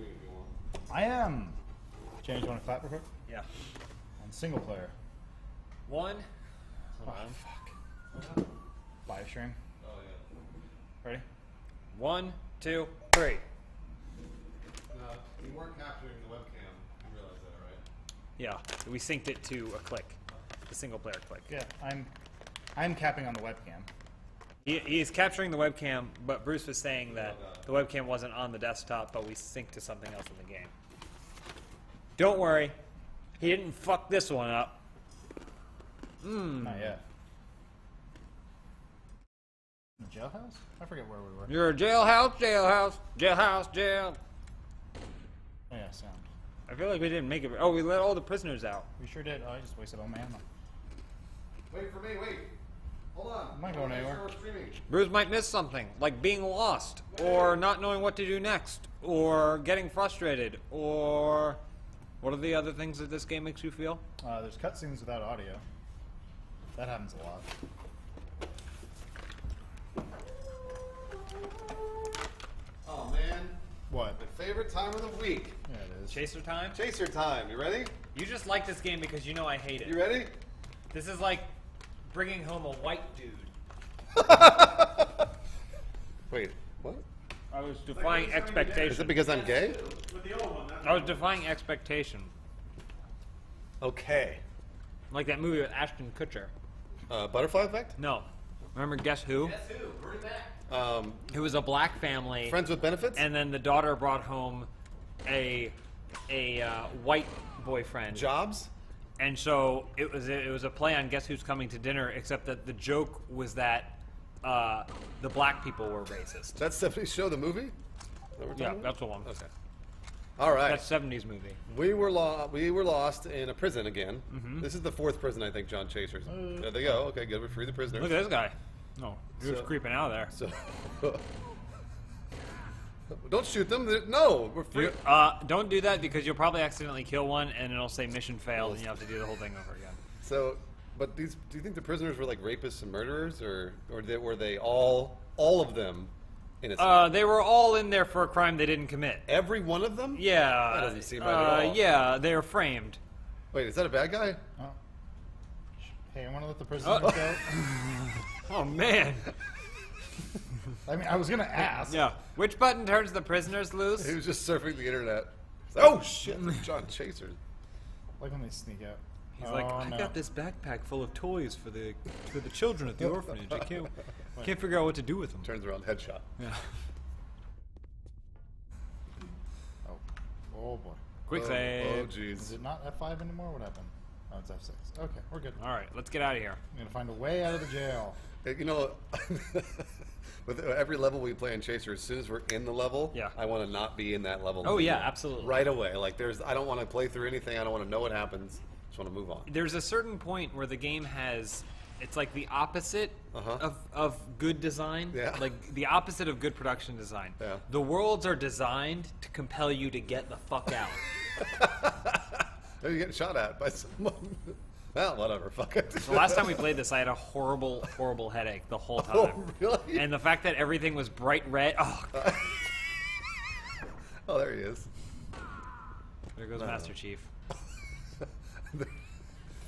streaming if you want. I am. James, you want to clap real quick? Yeah. On single player. One. Oh, Hold on. fuck. Live stream. Oh yeah. Ready? One, two, three. Uh, you weren't capturing the webcam. You realize that, right? Yeah. We synced it to a click. The single player click. Yeah, I'm. I'm capping on the webcam. He, he's capturing the webcam, but Bruce was saying that the webcam wasn't on the desktop, but we synced to something else in the game. Don't worry. He didn't fuck this one up. Hmm. Not yet. The jailhouse? I forget where we were. You're a jailhouse, jailhouse, jailhouse, jail. Oh yeah, sound. I feel like we didn't make it. Oh, we let all the prisoners out. We sure did. Oh, I just wasted all my ammo. Wait for me. Wait. Hold on. I'm not I going anywhere. sure we're streaming. Bruce might miss something, like being lost, or not knowing what to do next, or getting frustrated, or what are the other things that this game makes you feel? Uh, there's cutscenes without audio. That happens a lot. Oh man, What? my favorite time of the week. Yeah, it is. Chaser time? Chaser time. You ready? You just like this game because you know I hate it. You ready? This is like bringing home a white dude. Wait. What? I was defying expectation. Is it because I'm gay? I was defying expectation. Okay. Like that movie with Ashton Kutcher. Uh, butterfly effect. No. Remember Guess Who? Guess Who? Bring back. Um, It was a black family. friends with benefits. and then the daughter brought home a a uh, white boyfriend. jobs. And so it was it was a play on Guess Who's Coming to Dinner, except that the joke was that uh, the black people were racist. That's Stephanie's show. The movie. That Yeah, talking that's the one. about? Okay. All right. That's '70s movie. We were lo- we were lost in a prison again. This is the fourth prison I think John Chasers. there they go. Okay, good. We free the prisoners. Look at this guy. No, he was creeping out of there. So don't shoot them. They're- No, we're free. Uh, don't do that because you'll probably accidentally kill one, and it'll say mission failed, and you have to do the whole thing over again. So, but these do you think the prisoners were like rapists and murderers, or or they, were they all all of them innocent? Uh, they were all in there for a crime they didn't commit. Every one of them? Yeah. That doesn't seem right uh, at all. Yeah, they were framed. Wait, is that a bad guy? Oh. Hey, I want to let the prisoners Oh. go. Oh man. I mean, I was gonna ask. yeah. Which button turns the prisoners loose? He was just surfing the internet. He's like, oh, oh shit, John Chaser. Like when they sneak out. He's oh, like, I no. got this backpack full of toys for the for the children at the orphanage. I can't can't figure out what to do with them. Turns around, headshot. Yeah. Oh. oh boy. Quick oh, oh save. Oh jeez. Is it not F5 anymore? What happened? Oh, it's F6. Okay, we're good. All right, let's get out of here. I'm gonna find a way out of the jail. You know, with every level we play in Chaser, as soon as we're in the level, Yeah. I want to not be in that level. Oh, yeah, anymore. absolutely. Right away. Like there's, I don't want to play through anything. I don't want to know what happens. Just want to move on. There's a certain point where the game has it's like the opposite Uh-huh. of, of good design. Yeah. Like the opposite of good production design. Yeah. The worlds are designed to compel you to get the fuck out. You're getting shot at by someone. well, whatever. Fuck it. the last time we played this, I had a horrible, horrible headache the whole oh, time. Oh, really? And the fact that everything was bright red. Oh, oh, there he is. there goes Master Chief.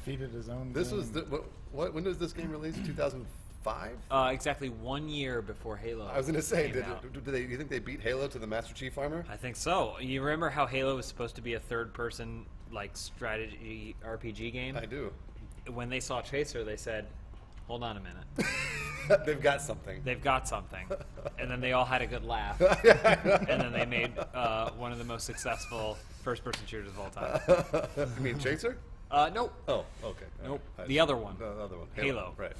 Defeated his own. This was the, what, what? When was this game released? 2005. Uh, exactly one year before Halo. I was gonna say, came did, did they? You think they beat Halo to the Master Chief armor? I think so. You remember how Halo was supposed to be a third-person like strategy RPG game? I do. When they saw Chaser, they said, "Hold on a minute, They've got something. they've got something," and then they all had a good laugh, and then they made uh, one of the most successful first-person shooters of all time. you mean Chaser? Uh, nope. Oh, okay. Nope. The other one. The other one. Halo. Right.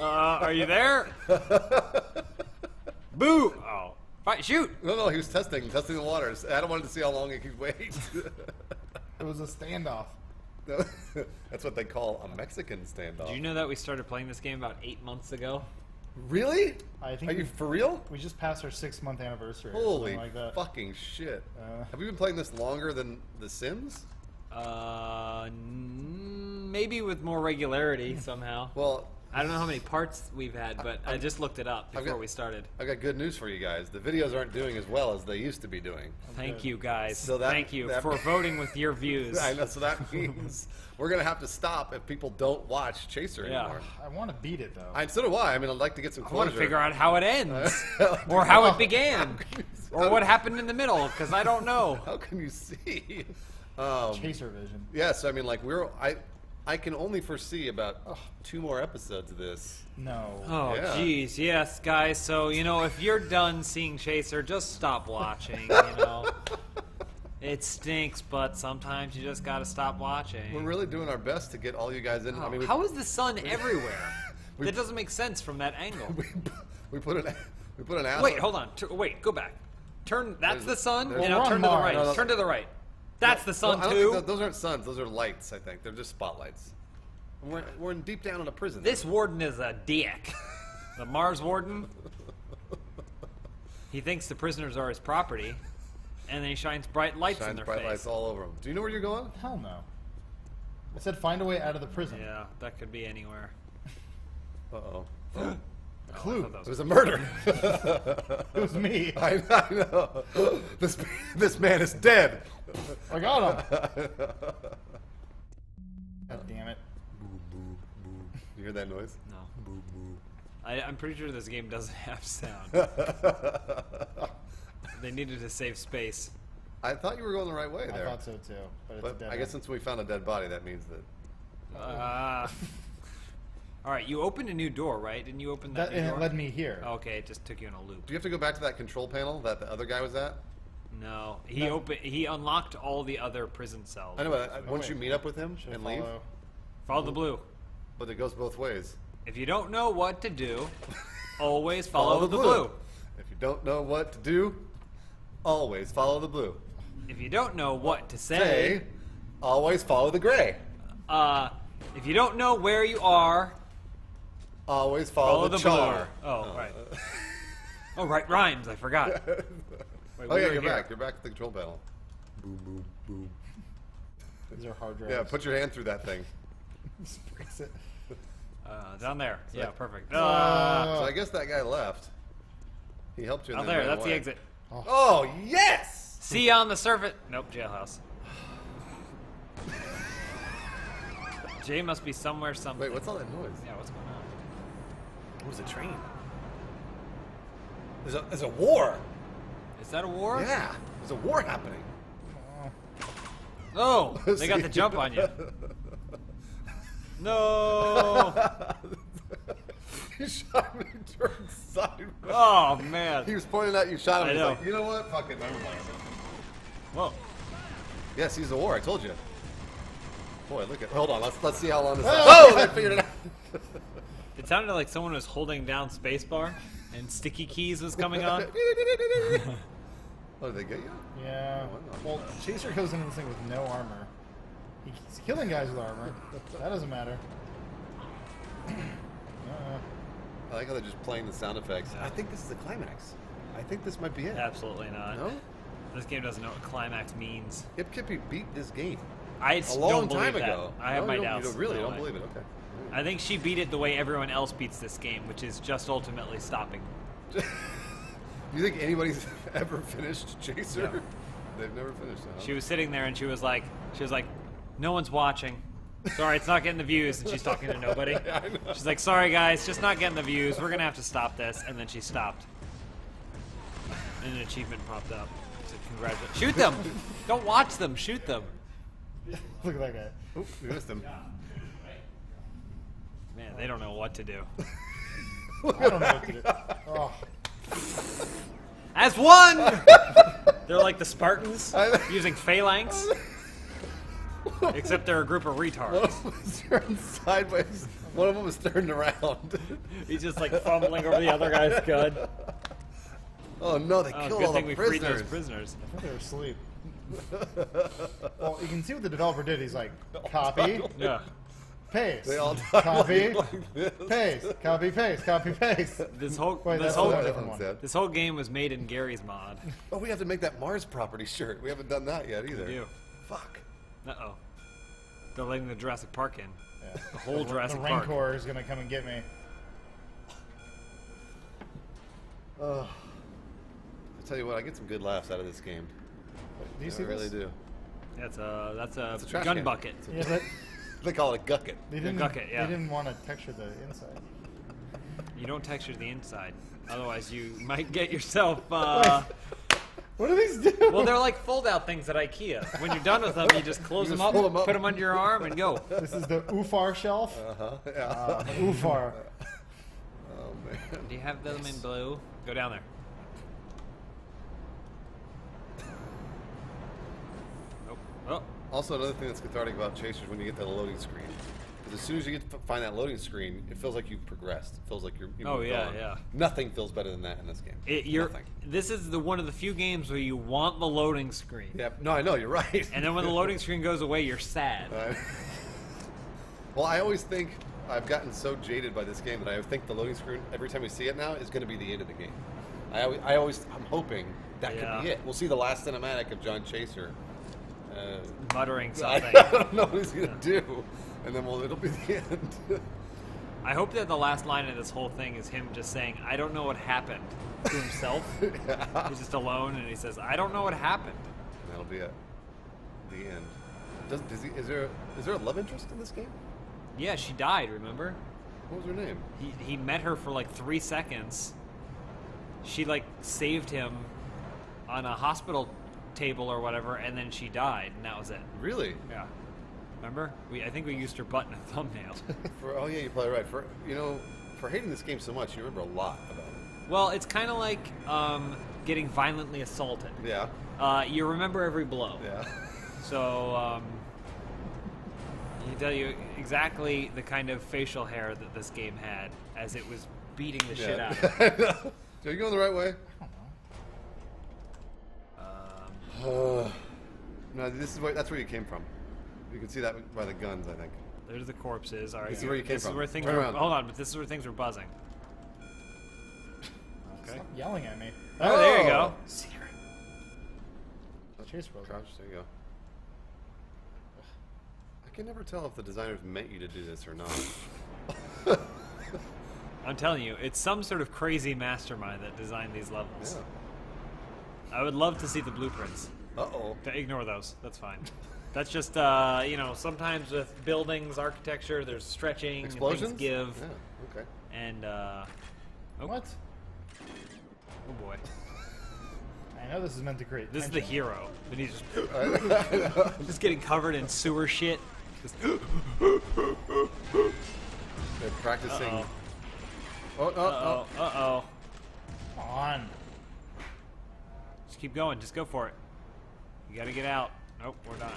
Uh, are you there? Boo! Oh, Fight, shoot! No, no, he was testing, testing the waters. Adam wanted to see how long he could wait. It was a standoff. That's what they call a Mexican standoff. Do you know that we started playing this game about eight months ago? Really? I think Are you for real? We just passed our six month anniversary. Holy something like that. fucking shit! Uh, Have you been playing this longer than The Sims? Uh, maybe with more regularity somehow. Well, I don't know how many parts we've had, but I just looked it up before got- we started. I've got good news for you guys. The videos aren't doing as well as they used to be doing. Thank you guys. So that- Thank you that- for voting with your views. I know, so that means we're gonna have to stop if people don't watch Chaser Yeah. anymore. I want to beat it though. I, so do I. I mean, I'd like to get some closure. I want to figure out how it ends, or how it began, or what happened in the middle, because I don't know. How can you see? Um, Chaser vision. yes, I mean, like we're I, I can only foresee about two more episodes of this. No. Oh, Yeah. jeez, yes, guys. So you know, if you're done seeing Chaser, just stop watching. You know, it stinks, but sometimes you just gotta stop watching. We're really doing our best to get all you guys in. I mean, we, How is the sun everywhere? we- that doesn't make sense from that angle. we, we put an we put an ass. Wait, hold on. Tur- wait, go back. Turn. That's There's- the sun. there's- And Well, now we're turn on to the right. No, no. Turn to the right. That's the sun Well, too. think those aren't suns. Those are lights. I think they're just spotlights. We're, we're in deep down in a prison. This warden is a dick. The Mars warden. He thinks the prisoners are his property, and then he shines bright lights in shines their bright face. lights all over them. Do you know where you're going? Hell no. I said find a way out of the prison. Yeah, that could be anywhere. Uh oh. A I clue. thought It was- was a murder. It was me. I, I know. This this man is dead. I got him. God damn it. Boo, boo, boo. You hear that noise? No. Boo, boo. I, I'm pretty sure this game doesn't have sound. they needed to save space. I thought you were going the right way there. I thought so too. But it's a But dead I guess since we found a dead body, that means that. Uh, all right, you opened a new door, right? Didn't you open that, that new and door? it led me here. Okay, it just took you in a loop. Do you have to go back to that control panel that the other guy was at? No, he No. opened. He unlocked all the other prison cells. I know. but, uh, once wait. you meet up with him Should I and leave, follow? Follow the blue. but it goes both ways. If you don't know what to do, always follow, the, blue. If you don't know what to do, always follow the blue. If you don't know what to say, Say, always follow the gray. uh, if you don't know where you are, Always follow, follow the, the, char. blue. Oh, right. Oh, right, rhymes. I forgot. Wait, oh yeah, you're here. back. You're back at the control panel. Boom, boom, boom. These are hard drives. Yeah, put your hand through that thing. Press it. Uh, down there. Yeah, that- perfect. Uh, Uh, so I guess that guy left. He helped you. And out there. ran That's the away. exit. Oh yes! See you on the surface. Nope, jailhouse. Jay must be somewhere. Something. Wait, what's all that noise? Yeah, what's going on? It was a train. There's a there's a war. Is that a war? Yeah, there's a war happening. Oh, they got the jump on you. No. you shot and turned sideways. Oh man. He was pointing at you, shot him. I know. like, you know what? Fuck it, never mind. Whoa. Yes, he's a war. I told you. Boy, look at. Hold on. Let's let's see how long this. Oh! oh, they figured it out. It sounded like someone was holding down spacebar and sticky keys was coming on. oh, did they get you? Yeah. Well, Chaser goes into this thing with no armor. He's killing guys with armor. That doesn't matter. Uh, I like how they're just playing the sound effects. Yeah. I think this is the climax. I think this might be it. Absolutely not. No? This game doesn't know what climax means. Ip Kippy beat this game I a s- long don't believe time that. ago. I have No, my you don't- doubts. You don't really No don't way. believe it? Okay. I think she beat it the way everyone else beats this game, which is just ultimately stopping. Do you think anybody's ever finished Chaser? No. They've never finished it. Huh? She was sitting there and she was like, she was like, no one's watching. Sorry, it's not getting the views, and she's talking to nobody. I know. She's like, sorry guys, just not getting the views. We're gonna have to stop this, and then she stopped. And an achievement popped up. It Congratulations! Shoot them! Don't watch them. Shoot them. look at that guy. Oop, we missed him. Man, they don't know what to do. I don't know what to do. Oh, As one, they're like the Spartans using phalanx, except they're a group of One retards. of them was turned sideways. One of them was turned around. He's just like fumbling over the other guy's gun. Oh no, they Oh, killed good all thing the we freed those prisoners. prisoners. I thought they were asleep. Well, you can see what the developer did. He's like, oh, copy, Yeah. Paste, They all died copy, like this. paste, copy, paste, copy, paste. This whole Wait, this whole a that different one's one. dead. this whole game was made in Garry's mod. Oh, we have to make that Mars property shirt. We haven't done that yet either. do. Fuck. Uh oh. They're letting the Jurassic Park in. Yeah. The whole The Jurassic Park. Rancor is gonna come and get me. Oh. I tell you what, I get some good laughs out of this game. Do you I see really this? do. That's a that's a, It's a gun can. bucket. It's a- Yeah, but They call it a gucket. they didn't. gucket, yeah. They didn't want to texture the inside. You don't texture the inside, otherwise you might get yourself. Uh, What do these do? well, they're like fold-out things at IKEA. When you're done with them, you just close You them up, pull 'em up. put them under your arm, and go. This is the UFAR shelf. Uh-huh. Yeah. Uh, UFAR. oh man. Do you have them in blue? Go down there. Nope. Oh, Also, another thing that's cathartic about Chasers when you get to the loading screen. Because as soon as you get to find that loading screen, it feels like you've progressed. It feels like you're. You Oh, yeah, on. yeah. Nothing feels better than that in this game. it, you're. Nothing. This is the one of the few games where you want the loading screen, Yeah. No, I know you're right. and then when the loading screen goes away, you're sad. Uh, well, I always think I've gotten so jaded by this game that I think the loading screen every time we see it now is going to be the end of the game. I always, I always I'm hoping that could be it. We'll see the last cinematic of John Chaser. Uh, Muttering something. I don't know what he's going to do, and then well, it'll be the end. I hope that the last line of this whole thing is him just saying, "I don't know what happened" to himself. Yeah. He's just alone, and he says, "I don't know what happened." That'll be it. The end. Does, does he, is there is there a love interest in this game? Yeah, she died. Remember? What was her name? He he met her for like three seconds. She like saved him on a hospital table or whatever, and then she died, and that was it. Really? Yeah. Remember? We I think we used her butt in a thumbnail. For oh yeah, you're probably right. For you know, for hating this game so much, you remember a lot about it. well, it's kind of like um, getting violently assaulted. Yeah. Uh, you remember every blow. Yeah. So, um, he tell you exactly the kind of facial hair that this game had as it was beating the shit out of it. Are you going the right way? Uh, no, this is where that's where you came from. You can see that by the guns, I think. there's the corpses. All right, This is where you came this from. is where things Turn were. around. Hold on, but this is where things were buzzing. Okay. Stop yelling at me. Oh, there you go. Secret. Chase roll. Crouch. There you go. I can never tell if the designers meant you to do this or not. I'm telling you, it's some sort of crazy mastermind that designed these levels. yeah. I would love to see the blueprints. Uh oh. Ignore those. That's fine. That's just uh, you know sometimes with buildings, architecture, there's stretching, Explosions. things give, Yeah. Okay. and uh, oh, What? oh boy, I know this is meant to create. this is the hero, and he's just, just getting covered in sewer shit. Just, They're practicing. Uh-oh. Oh no! uh oh, uh oh. Come on. Just keep going. Just go for it. You gotta get out. Nope, we're not.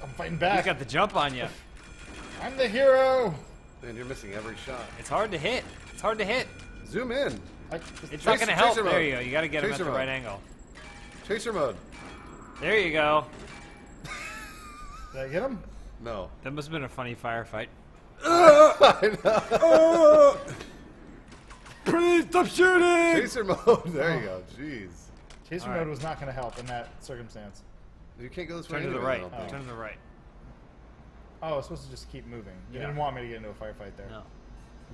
I'm fighting He's back. got the jump on you. I'm the hero. Man, you're missing every shot. It's hard to hit. It's hard to hit. Zoom in. I, It's Tracer- not gonna help. There mode. you go. You gotta get him at the mode. right angle. Chaser mode. There you go. did I get him? No. That must have been a funny firefight. Please stop shooting! Chaser mode. There you go. Jeez. Chaser All mode right. was not going to help in that circumstance. You can't go this way. Turn to the right. don't. Turn to the right. Oh, I was supposed to just keep moving. You Yeah. didn't want me to get into a firefight there. No.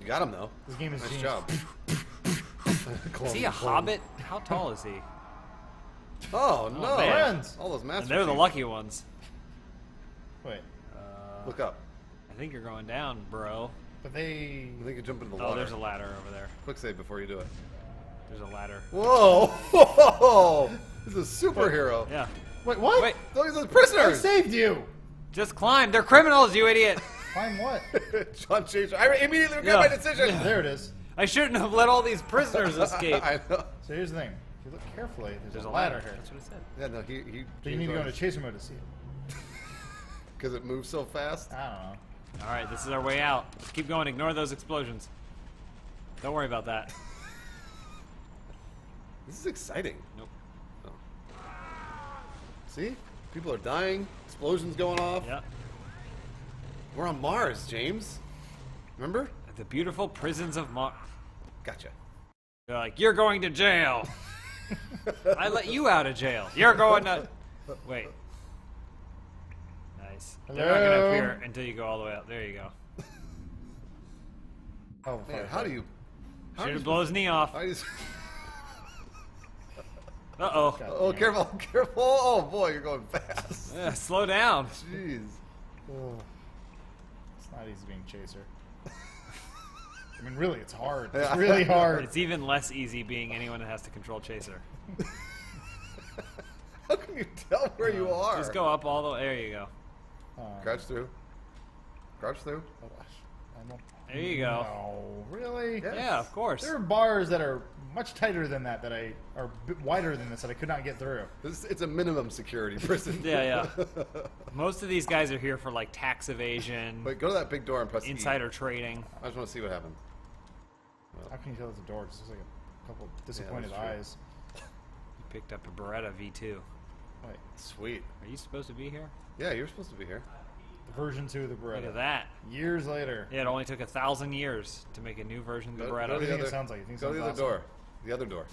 You got him though. This game is Nice genius. job. Is he a hobbit? How tall is he? Oh no! man. Friends. All those And masters. they're the lucky ones. Wait, Uh, Look up. I think you're going down, bro. But they. I think you jump into the ladder. Oh, water. there's a ladder over there. Quick save before you do it. There's a ladder. Whoa! Whoa! This is a superhero. Yeah. Wait, what? Wait. Those are I prisoners. saved you. Just climb. They're criminals, you idiot. Find what? John Chaser. I immediately regret Yeah. my decision. there it is. I shouldn't have let all these prisoners escape. I know. So here's the thing. If you look carefully, there's, There's a a ladder, ladder. here. That's what it said. Yeah, no, he he. So you need to go into chaser mode to see it. because it moves so fast. I don't know. All right, this is our way out. Keep going. Ignore those explosions. Don't worry about that. This is exciting. Nope. Oh. See, people are dying. Explosions going off. Yeah. We're on Mars, James. Remember? The beautiful prisons of Mars. Gotcha. They're like, you're going to jail. I let you out of jail. You're going to. Wait. Nice. They're not gonna appear until you go all the way up. There you go. Oh, Man, how do you? How do Should have blow his knee off. how do Uh oh. Oh, careful, careful! Oh boy, you're going fast. Yeah, slow down. Jeez. Ugh. It's not easy being chaser. I mean, really, it's hard. It's Yeah. really hard. It's even less easy being anyone that has to control Chaser. How can you tell where you are? Just go up all the way. There you go. Um, Crouch through. Crouch through. oh, gosh. I don't- There you go. No, really? Yeah. Yeah, of course. There are bars that are much tighter than that that I are wider than this that I could not get through. This, it's a minimum security prison. Yeah, yeah. Most of these guys are here for like tax evasion, Wait, go to that big door and press E. insider trading. I just want to see what happened. How can you tell it's a door? It just looks like a couple disappointed that's true. eyes. You picked up a Beretta V2. Wait, Sweet. Are you supposed to be here? Yeah, you're supposed to be here. the version two of the Beretta. Look at that. Years later. Yeah, it only took a thousand years to make a new version of the Go, Beretta. go What to do the you think it sounds like? You think it go to the other sounds door. The other door.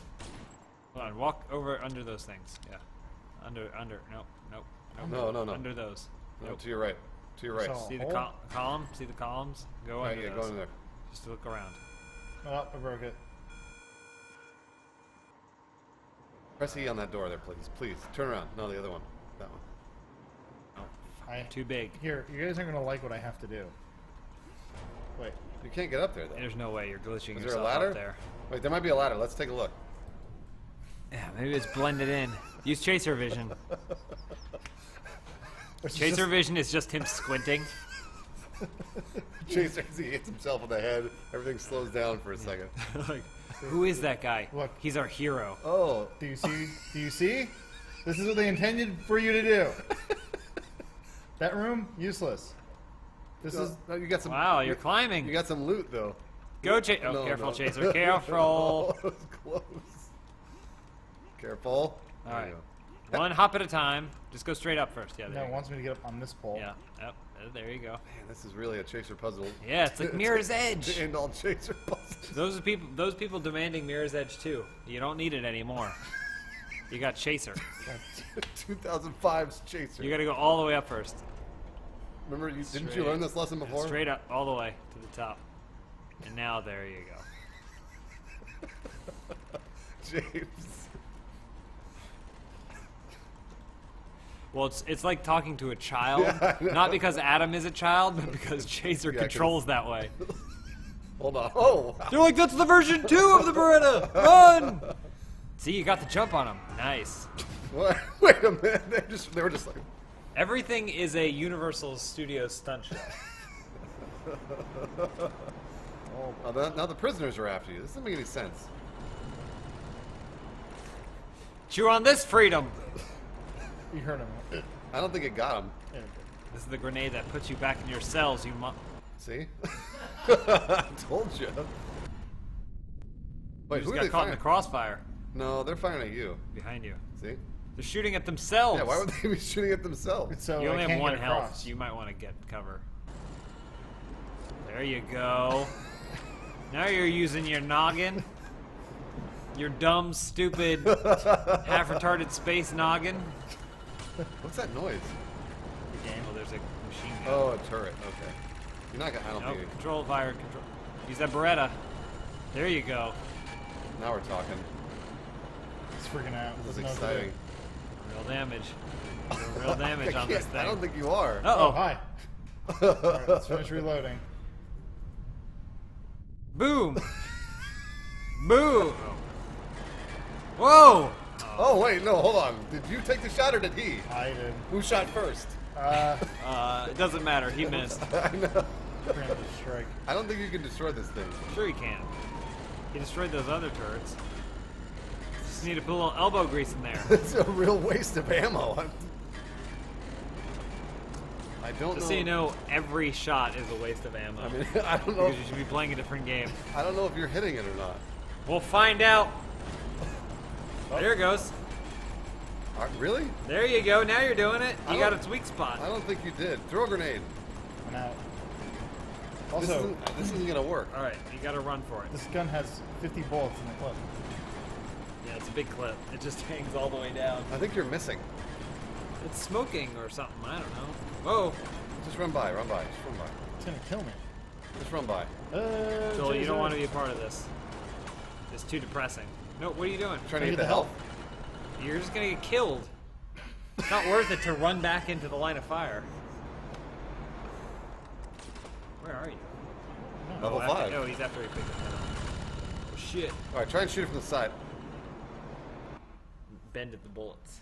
Hold on, walk over under those things. Yeah. Under, under. Nope, nope. nope. No, no, no. Under those. No, Nope. to your right. To your right. See the col- column? See the columns? Go right, under yeah, those. go in there. Just look around. Oh, I broke it. Press E on that door there, please. Please. Turn around. No, the other one. That one. Oh, I Too big. here. You guys aren't gonna like what I have to do. Wait. You can't get up there, though. There's no way you're glitching Is there a yourself ladder? up there. Wait, there might be a ladder. Let's take a look. Yeah, maybe it's blended in. Use Chaser Vision. It's Chaser just- Vision is just him squinting. Chaser, as he hits himself in the head, everything slows down for a second. like, who is that guy? Look. He's our hero. Oh, Do you see? Do you see? This is what they intended for you to do. that room useless. This is no, you got some. Wow, you, you're climbing. You got some loot though. Go, Chaser. Oh, No, careful, no. Chaser. Careful. that close. Careful. All There right. you go. One hop at a time. Just go straight up first. Yeah, no there it you wants me to get up on this pole. Yeah, yep. There you go. Man, this is really a chaser puzzle. Yeah, it's like Mirror's Edge. End all chaser puzzles. Those are people. Those people demanding Mirror's Edge too. You don't need it anymore. You got Chaser. 2005's chaser. You got to go all the way up first. Remember, you, didn't you learn this lesson before? Straight up, all the way to the top. And now there you go. James. Well, it's it's like talking to a child, Yeah, not because Adam is a child, but because Chaser Yeah, controls that way. Hold on. Oh. They're like, that's the version two of the Beretta. Run! See, you got the jump on him. Nice. What? Wait a minute. They just they were just like. Everything is a Universal Studios stunt show. Oh, now the, now the prisoners are after you. This doesn't make any sense. Chew on this freedom. You heard him. Yeah, I don't think it got him. good. This is the grenade that puts you back in your cells. You mu- See? I told you. Wait, you who just are got they caught in the crossfire No, they're firing at you. behind you. See? They're shooting at themselves. Yeah, why would they be shooting at themselves? So you only have one get health. So you might want to get cover. There you go. now you're using your noggin. Your dumb, stupid, half retarded space noggin. What's that noise? Oh, there's a machine gun. Oh, a turret. Okay. You're not gonna. I don't Nope, think. control fire. Control. Use that Beretta. There you go. Now we're talking. He's freaking out. This Doesn't is know what exciting. Real damage. Real, real damage I on this thing. I don't think you are. Uh Oh, oh. hi. All right, let's finish reloading. Boom. Boom. Whoa. Oh wait, no, hold on. Did you take the shot or did he? I did. Who shot first? Uh, Uh, it doesn't matter. He missed. I know. preemptive strike. I don't think you can destroy this thing. Sure he can. He destroyed those other turrets. Just need to put a little elbow grease in there. It's a real waste of ammo. I'm- I don't Just know. so you know, every shot is a waste of ammo. I mean, I don't know. because you should be playing a different game. I don't know if you're hitting it or not. We'll find out. There it goes. Uh, really? There you go. Now you're doing it. I You got don't- its weak spot. I don't think you did. Throw a grenade. I'm out. This Also, isn't, this isn't gonna work. All right, you got to run for it. this gun has 50 bullets in the clip. Yeah, it's a big clip. It just hangs all the way down. I think you're missing. It's smoking or something. I don't know. Whoa. Just run by, run by, just run by. It's gonna kill me. Just run by. Uh, Joel, you don't want to be a part of this. It's too depressing. No, what are you doing? trying to Need get the the health. You're just gonna get killed. It's not worth it to run back into the line of fire. Where are you? Level oh, after- five. oh, he's after he picked up. Oh, shit. All right, try and shoot it from the side. Bended the bullets.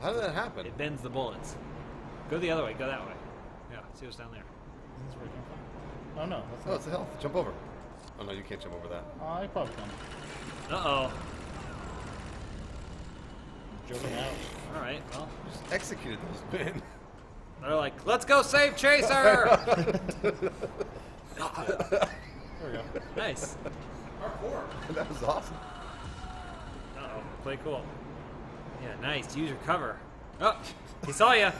How did that happen? It bends the bullets. Go the other way. Go that way. Yeah, see what's down there. That's where it came from. Oh no, that's Oh, it's the health. Jump over. Oh no, you can't jump over that. Oh, I probably can. Uh oh. Joking out. All right. Well, Just executed those men. they're like, let's go save Chaser. There we go. nice. that was awesome. Uh oh. Play cool. Yeah, nice. Use your cover. Oh, he saw you.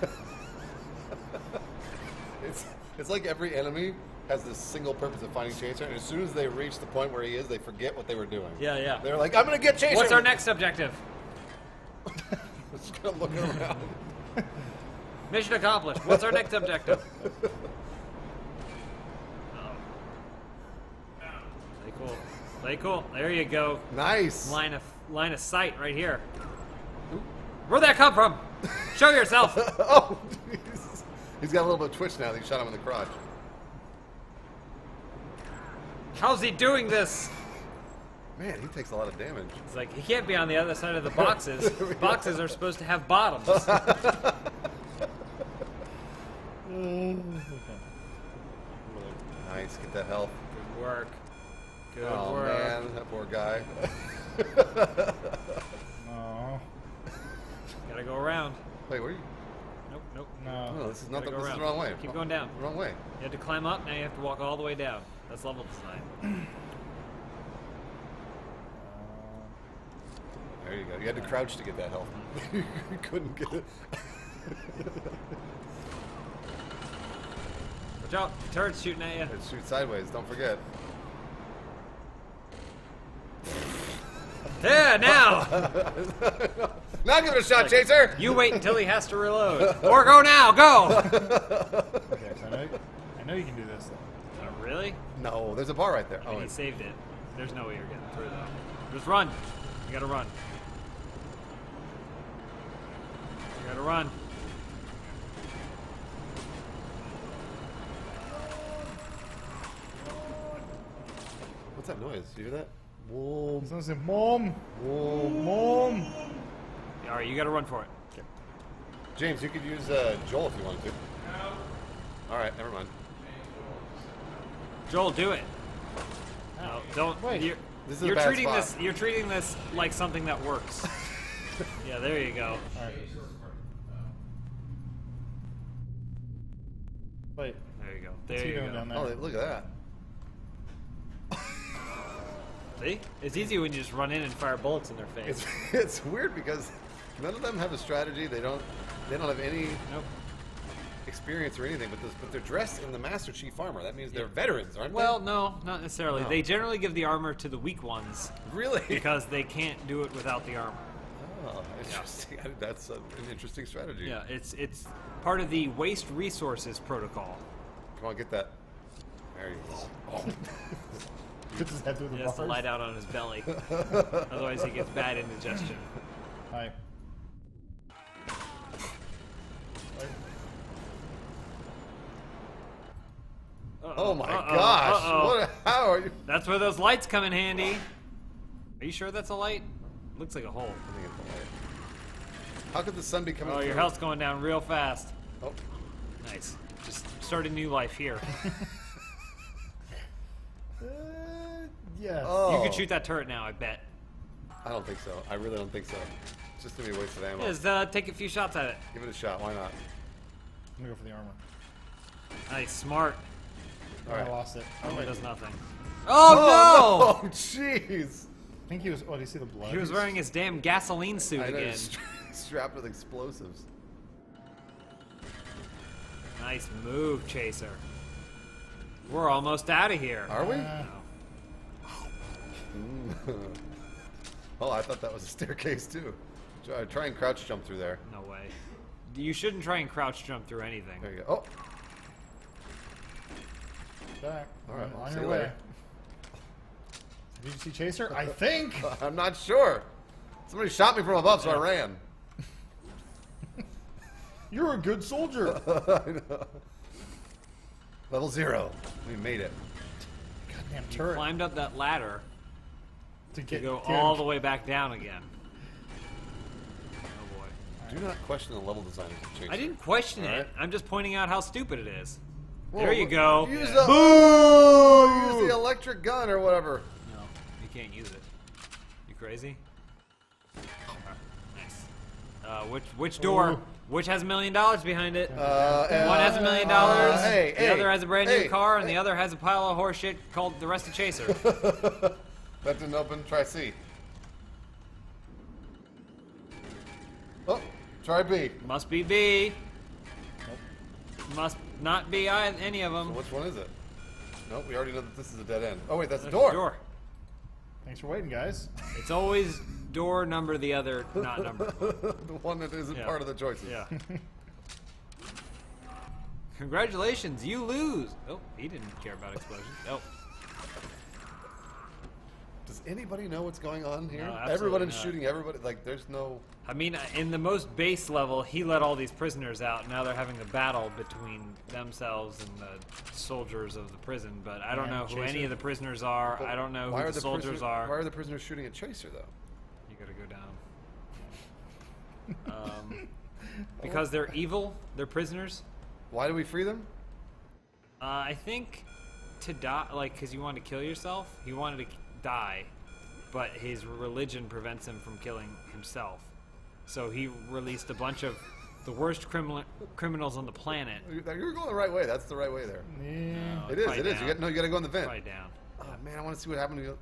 It's it's like every enemy has this single purpose of finding Chaser, and as soon as they reach the point where he is, they forget what they were doing. Yeah, yeah. They're like, I'm gonna get Chaser. What's our next objective? Just gonna look around. Mission accomplished. What's our next objective? Play cool. Play cool. There you go. nice. Line of line of sight right here. Where'd that come from? Show yourself. oh, Jesus. He's got a little bit of twitch now. That you shot him in the crotch. How's he doing this? Man, he takes a lot of damage. It's like he can't be on the other side of the boxes. boxes are supposed to have bottoms. Nice. Get that health. Good work. Good oh work. man, that poor guy. Oh Gotta go around. Wait, where are you? Nope, nope. No, no. this is not the, go this is the wrong way. Keep going down. Wrong way. You had to climb up, now you have to walk all the way down. That's level design. Uh, there you go. You had to crouch to get that health. you couldn't get it. Watch out, the turret's shooting at you. And shoot sideways. Don't forget. Yeah, now! Now give it a shot, Chaser. You wait until he has to reload. Or go now, go! Okay, so I know, I know you can do this though. Oh, really? No, there's a bar right there. Oh, Oh, he saved it. There's no way you're getting through though. Just run. You gotta run. You gotta run. what's that noise? You hear that? Whoa, Someone said, "Mom, whoa. mom." All right, you gotta run for it. James, you could use uh, Joel if you wanted to. All right, never mind. Joel, do it. No, don't. Wait. You're, This is you're bad treating spot. this. You're treating this like something that works. yeah, there you go. All right. Wait, There you go. There he you go. down oh, there? Oh, look at that. See, it's easy when you just run in and fire bullets in their face. It's it's weird because none of them have a strategy. They don't they don't have any nope. Experience or anything. But this, but they're dressed in the Master Chief armor. That means they're veterans, aren't they? Well, no, not necessarily. No. They generally give the armor to the weak ones? Really? because they can't do it without the armor. Oh, interesting. That's a, an interesting strategy. Yeah, it's it's part of the waste resources protocol. Come on, get that. There you go. Oh. Puts his head through the He has to bars. lie down on his belly, otherwise he gets bad indigestion. Hi. Oh my Uh-oh, gosh! uh-oh. What? How are you? That's where those lights come in handy. Are you sure that's a light? Looks like a hole. I think it's a light. How could the sun be coming? Oh, your through? health's going down real fast. Oh, Nice. Just start a new life here. Uh, yes. oh. You could shoot that turret now, I bet. I don't think so. I really don't think so. It's just gonna be a waste of ammo. Just uh, take a few shots at it. Give it a shot. Why not? I'm gonna go for the armor. Nice, smart. All I lost it. Armor does nothing. Oh, Oh, jeez! I think he was. Oh, do you see the blood? He was wearing his damn gasoline suit I know, again. strapped with explosives. Nice move, Chaser. We're almost out of here. Are we? Uh, oh, I thought that was a staircase too. Try, try and crouch jump through there. No way. You shouldn't try and crouch jump through anything. There you go. Back. All right, On see your you way. later. Did you see Chaser? I think. I'm not sure. Somebody shot me from above, so I ran. You're a good soldier. I know. Level zero. We made it. Goddamn turret. Climbed up that ladder to to get go dude, all the way back down again. Oh boy. Do not question the level design of the chaser. I didn't question All it. I'm just pointing out how stupid it is. Whoa, there you go. Use Yeah. the Boo! Use the electric gun or whatever. No, you can't use it. You crazy? Nice. Uh, which which door? Ooh. Which has a million dollars behind it? Uh, One has a million uh, dollars. hey, the hey, other has a brand hey, new car, and the other has a pile of horse shit called the rest of Chaser. That didn't open. Try C. Oh, try B. Must be B. Must not be any of So them. which one is it? Nope, we already know that this is a dead end. Oh wait, that's the There's door. the door. Thanks for waiting, guys. It's always door number the other, not number. the one that isn't Yeah. part of the choices. Yeah. Congratulations, you lose. Oh, he didn't care about explosions. Oh, Does anybody know what's going on here? No, Everyone is shooting everybody. Like, there's no. I mean, in the most base level, he let all these prisoners out. Now they're having a battle between themselves and the soldiers of the prison. But I don't And know who any of the prisoners are. But I don't know who are the, soldiers prisoners, are. Why are the prisoners shooting at Chaser though? You gotta go down. um, because they're evil. They're prisoners. Why do we free them? Uh, I think to die, like, because you wanted to kill yourself. You wanted to die, but his religion prevents him from killing himself. So he released a bunch of the worst criminal criminals on the planet. You- You're going the right way. That's the right way there. Yeah. Uh, It is. probably It is. You got no. You got to go in the vent. Probably down. Oh man, I want to see what happened to you.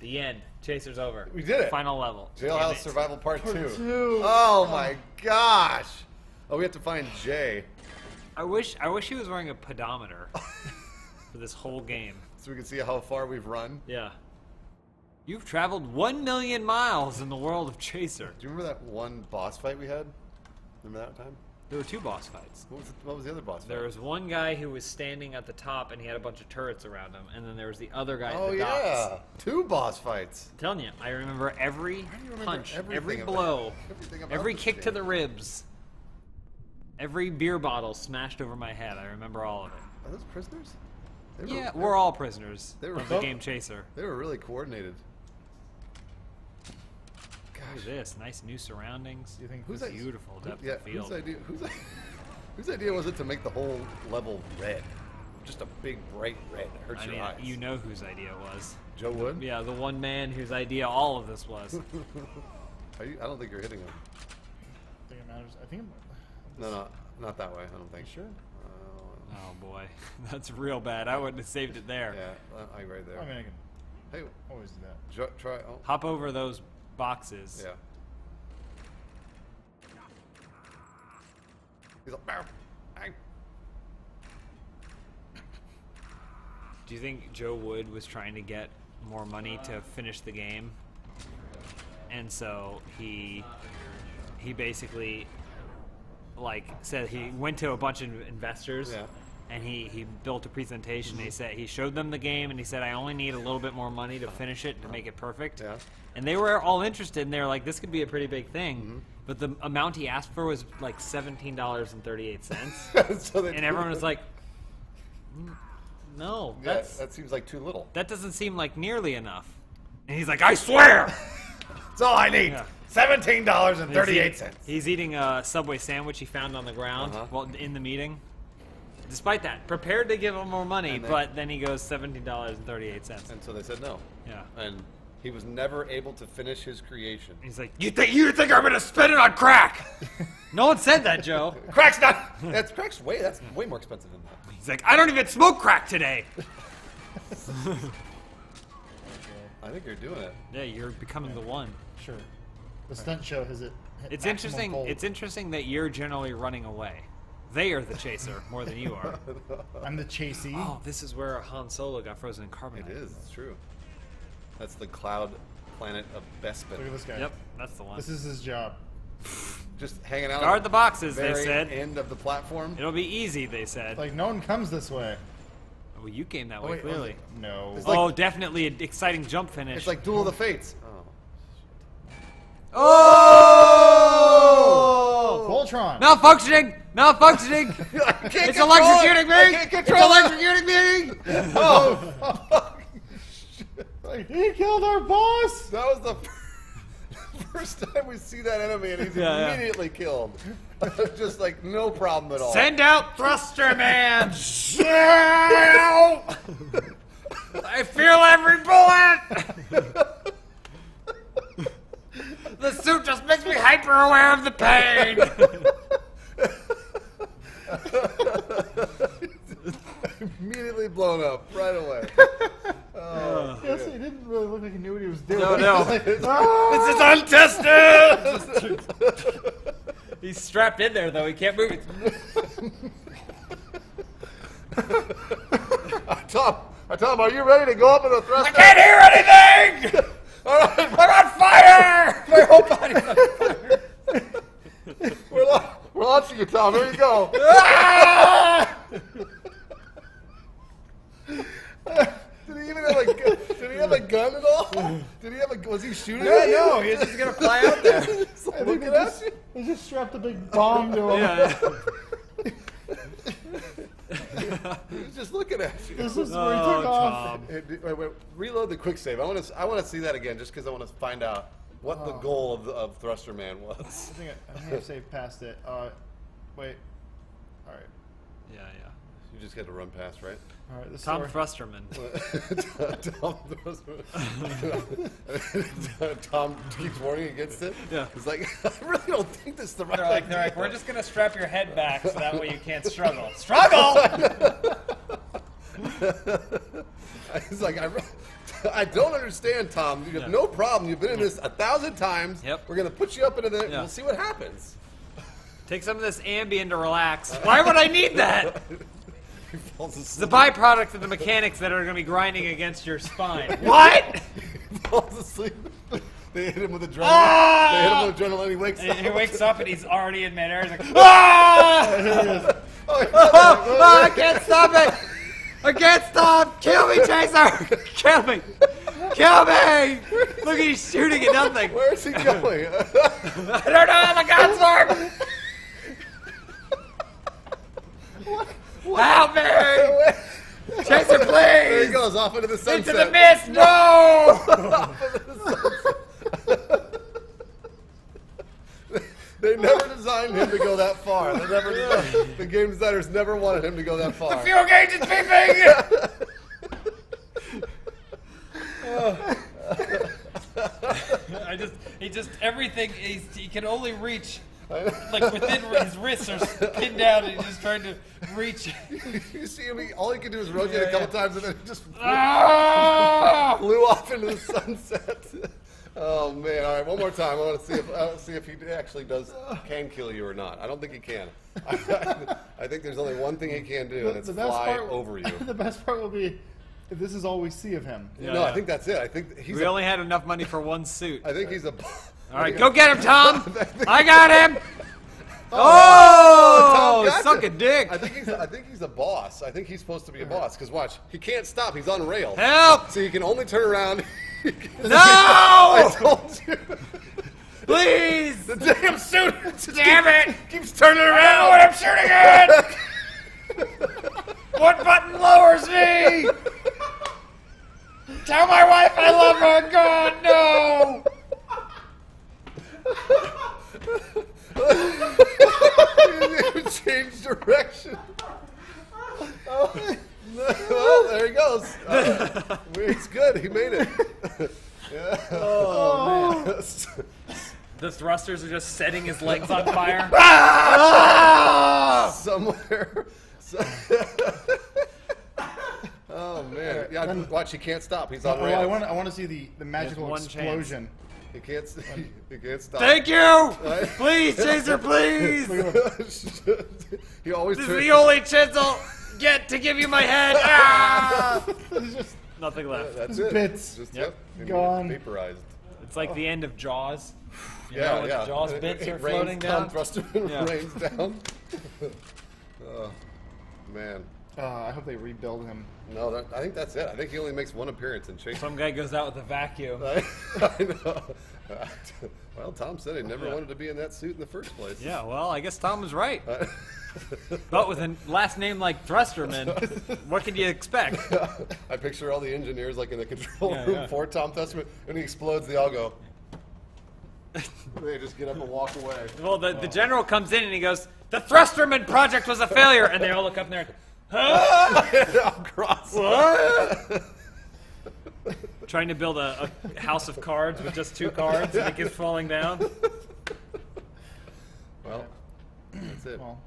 The end. Chaser's over. We did it. Final level. Jailhouse. Survival Part, Part two. two. Oh my gosh. Oh, we have to find Jay I wish I wish he was wearing a pedometer for this whole game. so we can see how far we've run. Yeah. You've traveled one million miles in the world of Chaser. Do you remember that one boss fight we had? Remember that time? There were two boss fights. What was, the, what was the other boss fight? There was one guy who was standing at the top and he had a bunch of turrets around him, and then there was the other guy Oh at the yeah, docks. two boss fights. I'm telling you, I remember every remember punch, every blow, about every this kick to the ribs, every beer bottle smashed over my head. I remember all of it. Are those prisoners? They Yeah, they we're all prisoners they were of the game Chaser. They were really coordinated. Look at this, nice new surroundings. Do you think who's this that? is- Beautiful Who- depth yeah, of field. whose idea? Whose, whose idea was it to make the whole level red? Just a big bright red. It hurts I your mean, eyes. you know whose idea it was. Joe Wood. Yeah, the one man whose idea all of this was. Are you, I don't think you're hitting him. I think it matters. I think. I'm, No, no, not that way. I don't think. Sure. Uh, oh boy, that's real bad. I wouldn't have saved it there. yeah, uh, I right there. I mean, I can hey, always do that. jo- try. Oh, Hop over those boxes. yeah. He's like. Do you think Joe Wood was trying to get more money to finish the game? And so he he basically like said he went to a bunch of investors Yeah. And he, he built a presentation. He said he showed them the game and he said I only need a little bit more money to finish it to make it perfect. Yeah. And they were all interested and they're like this could be a pretty big thing. Mm-hmm. But the amount he asked for was like seventeen dollars and thirty eight cents. and everyone was like "Mm, no, Yeah, that seems like too little. that doesn't seem like nearly enough. And he's like, I swear! That's all I need. Yeah. Seventeen dollars and He's eating- thirty-eight cents. He's eating a Subway sandwich he found on the ground Uh-huh. while in the meeting. Despite that, prepared to give him more money, then- but then he goes seventeen dollars and thirty eight cents. And so they said no. Yeah. And he was never able to finish his creation. He's like, You think you think I'm gonna spend it on crack? no one said that, Joe. Crack's not. That's crack's way. That's way more expensive than that. He's like, I don't even smoke crack today. I think you're doing it. yeah, you're becoming the one. Sure. The stunt show has it. It's interesting. fold. It's interesting that you're generally running away. They are the chaser more than you are. I'm the chasey. Oh, this is where Han Solo got frozen in carbonite. It is. It's true. That's the cloud planet of Bespin. Look at this guy. Yep, that's the one. This is his job. just hanging out. Guard the boxes, they very said. End of the platform. It'll be easy, they said. Like no one comes this way. well, you came that Oh, way, wait, clearly. No. Oh, like- oh, definitely an exciting jump finish. It's like Duel of the Fates. Oh. oh! Voltron. Malfunctioning! Malfunctioning! It's electrocuting it. me! I can't It's control it. electrocuting me! Oh, Like, he killed our boss. that was the first time we see that enemy, and he's Yeah, yeah. immediately killed. Just like no problem at all. Send out Thruster Man! I feel every bullet! The suit just makes me hyper aware of the pain! immediately blown up right away. Oh, Yes, he didn't really look like he knew what he was doing. No, no. Like, "Ah!" This is untested! He's strapped in there, though. He can't move. It. Tom, Tom, are you ready to go up in the thrust? I can't hear anything! All right, I'm on fire! My whole body's on fire. we're, la- we're launching you, Tom. Here you go. Did he even have a gun? Did he have a gun at all? Did he have a? Was he shooting? Yeah, at you? no, he's just gonna fly out there. He's like I think looking they at just, you. they just strapped a big bomb to him. Yeah, He's just looking at you. This is where he Oh, took off. Tom. Hey, d- wait, wait, reload the quick save. I want to. I want to see that again, just because I want to find out what the Oh. goal of, the, of Thruster Man was. I think I, I think I've saved past it. Uh, wait. All right. Yeah, yeah. You just got to run past, right? All right. This Tom story- Thrusterman. Tom, Tom keeps warning against it. Yeah. He's like, I really don't think this is the right. They're like, they're like, we're just gonna strap your head back so that way you can't struggle. Struggle! He's like, I, I don't understand, Tom. You have Yeah. no problem. You've been in this a thousand times. Yep. We're gonna put you up into the. Yeah. We'll see what happens. Take some of this Ambien to relax. Why would I need that? He falls It's the asleep. byproduct of the mechanics that are gonna be grinding against your spine. what? he falls asleep. They hit him with adrenaline. Ah! They hit him with adrenaline. He wakes And up. he wakes up and he's already in midair. He's like, ah! Oh, he- Oh, oh, I can't stop it! I can't stop! Kill me, Chaser! Kill me! Kill me! Look, he's shooting at nothing. Where is he going? I don't know how the guns work! Help me! Chaser, there he goes off into the sunset. Into the mist! No! They never designed him to go that far. They never designed, the game designers never wanted him to go that far. The fuel gauge is beeping! I just, he just, everything, he's, he can only reach, like within his wrists are pinned down and he's just trying to reach. you see him, he, all he can do is rotate Yeah, a couple yeah. times and then he just Ah! flew off into the sunset. Oh man! All right, one more time. I want to see if I want to see if he actually does can kill you or not. I don't think he can. I, I think there's only one thing he can do, and it's fly over you. the best part will be if this is all we see of him. Yeah, no, I think that's it. I think he's. We A, only had enough money for one suit. I think he's a. All right, go get him, Tom! I got him! Oh, oh, Tom Oh, gotcha. suck a dick! I think he's. I think he's a boss. I think he's supposed to be a boss. Because watch, he can't stop. He's on rails. Help! So he can only turn around. No! I told you. Please! The damn suit. Damn it! Keeps turning around. what I'm shooting at! What button lowers me? Tell my wife I love her. God, no! Change direction. Oh, well, there he goes. Uh, it's good. He made it. yeah. Oh, man. The thrusters are just setting his legs on fire. Somewhere. So- oh man! Yeah, watch. He can't stop. He's on Oh, I rails. want I want to see the, the magical one chance. explosion. He can't. s- He can't stop. Thank you! Please, Chaser, please! he always This is turns. the only chance I'll get to give you my head. Ah! It's just Nothing left. That's Just it. bits. Just Yep. yep. Gone. Vaporized. It's like the end of Jaws. You Yeah, when yeah. the Jaws It- bits it are rains floating down. Thrusterman Yeah. rains down. oh, man. Uh, I hope they rebuild him. No, that, I think that's it. I think he only makes one appearance in Chase. Some guy goes out with a vacuum. I, I know. well, Tom said he never Yeah. wanted to be in that suit in the first place. Yeah, well, I guess Tom was right. But with a last name like Thrusterman, what could you expect? I picture all the engineers like in the control Yeah, room yeah. for Tom Thrusterman, and he explodes. They all go. they just get up and walk away. Well, the, the general comes in and he goes, "The Thrusterman project was a failure," and they all look up and they're, I'm "What?" Trying to build a, a house of cards with just two cards, and it keeps falling down. Well, that's it. Well,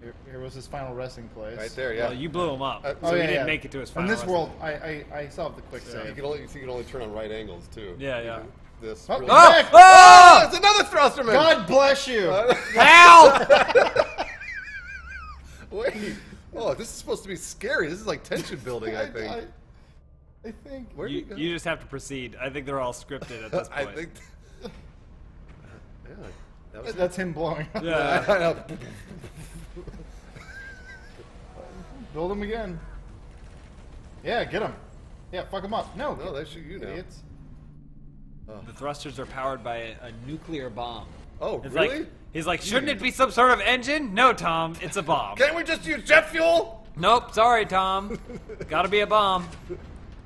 here, here was his final resting place. Right there, yeah. Well, you blew him up, Uh, so oh, he yeah, didn't yeah. make it to his final. In this world, I, I, I still have the quick You save. can only you can only turn on right angles too. Yeah, yeah. This. Oh, really-! Oh, oh! it's another Thrusterman. God bless you. Help! Wait. Oh, this is supposed to be scary. This is like tension building. I think. I, I think. Where do You, you you just have to proceed. I think they're all scripted at this point. I point. think. Yeah. That was. That's him blowing up. Yeah. I know. Build him again. Yeah, get him. Yeah, fuck him up. No, No, they shoot you now. idiots. The thrusters are powered by a, a nuclear bomb. Oh, It's really? like he's like, shouldn't it be some sort of engine? No, Tom, it's a bomb. Can't we just use jet fuel? Nope, sorry, Tom. Got to be a bomb.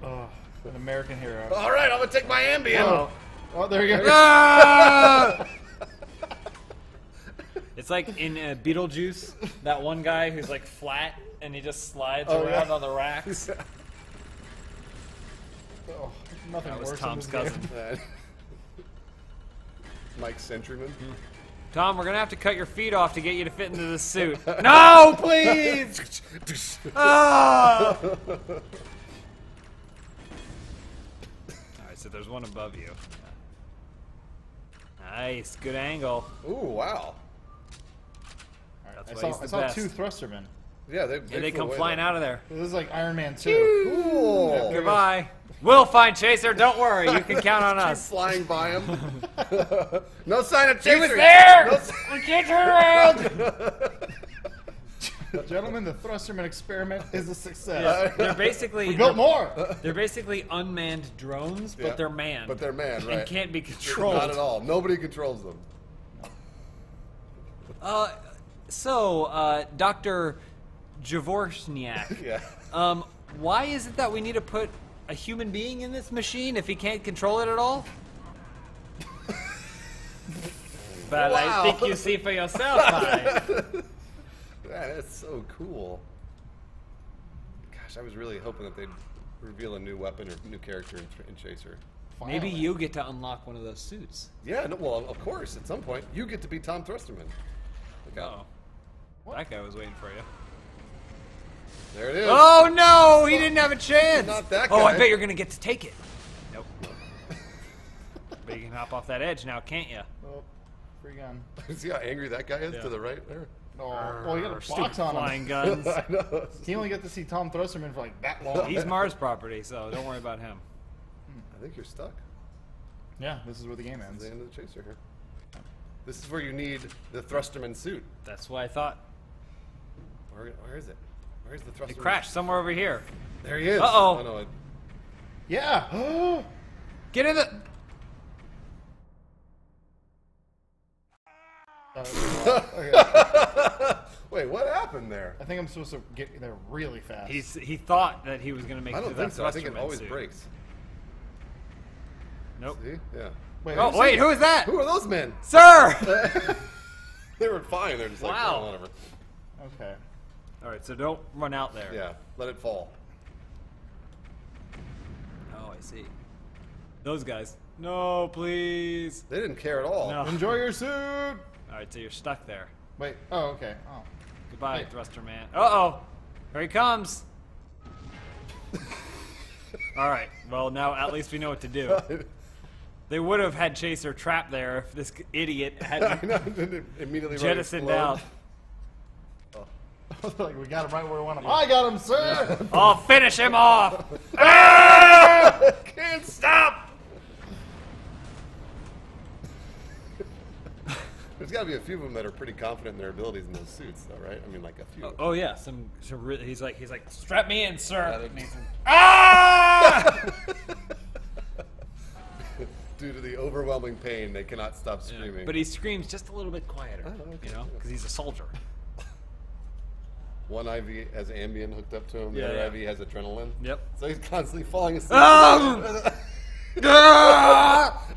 Oh, an American hero. All right, I'm gonna take my Ambien. Oh, oh there you go. Ah! it's like in uh, Beetlejuice, that one guy who's like flat and he just slides Oh, around yeah. on the racks. Oh, nothing That was worse Tom's than this cousin. game. Mike Centuryman. Tom, we're gonna have to cut your feet off to get you to fit into this suit. no, please. Ah! All right, so there's one above you. Nice, good angle. Ooh, wow. That's I why saw, he's I saw best. two Thrustermen. Yeah, they, Yeah, they flew come flying though. out of there. This is like Iron Man 2. Cool. Goodbye. We'll find Chaser. Don't worry. You can count on us. flying by him. no sign of Chaser. He chaser. was there. No si- we can't turn around. Gentlemen, the Thrusterman experiment is a success. Yeah, they're basically We built they're, more. they're basically unmanned drones, but Yeah, they're manned. But they're manned, right? and can't be controlled. Not at all. Nobody controls them. Uh, so, uh, Doctor Javorshniak, Yeah. um, why is it that we need to put a human being in this machine if he can't control it at all? but I think you see for yourself. Man, that's so cool. Gosh, I was really hoping that they'd reveal a new weapon or new character in, in Chaser. Maybe you get to unlock one of those suits. Yeah, no, well, of course, at some point, you get to be Tom Thrusterman. Look out. Oh, that guy was waiting for you. There it is. Oh no, he didn't have a chance. Not that Oh, I bet you're gonna get to take it. Nope. but you can hop off that edge now, can't you? Oh, free gun. See how angry that guy is Yeah. to the right there? Oh, well, you got a Stupid box on flying him. guns. I know. He only got to see Tom Thrusterman for like that long. He's Mars property, so don't worry about him. I think you're stuck. yeah, this is where the game ends. the end of the Chaser here. This is where you need the Thrusterman suit. That's what I thought. Where, where is it? Where's the Thrusterman? It crashed somewhere over here. There he is. Uh-oh. I know it. Yeah. Get in the. Uh, okay. Wait, what happened there? I think I'm supposed to get there really fast. He's he thought that he was gonna make I it don't think that so. I think it Thrusterman always suit. breaks. Nope. See? Yeah. Wait, Oh who's wait, who is that, Who are those men? sir? they were fine. They're just like, Wow. oh, whatever. Okay. All right, so don't run out there. Yeah, let it fall. Oh, I see. Those guys. No, please. They didn't care at all. No. Enjoy your suit. All right, so you're stuck there. Wait. Oh, okay. Oh. Goodbye, Wait. Thruster Man. Uh oh, here he comes. All right. Well, now at least we know what to do. They would have had Chaser trapped there if this idiot hadn't know. Then it immediately jettisoned out. like, we got him right where we want him. I got him, sir! I'll finish him off! ah! Can't stop! There's got to be a few of them that are pretty confident in their abilities in those suits, though, right? I mean, like a few. Oh, oh yeah, some. some he's like, he's like, strap me in, sir. Yeah, ah! due to the overwhelming pain, they cannot stop screaming. Yeah, but he screams just a little bit quieter, oh, okay. you know, because he's a soldier. One IV has Ambien hooked up to him. The other yeah. IV has adrenaline. Yep. So he's constantly falling asleep. Um! Ah!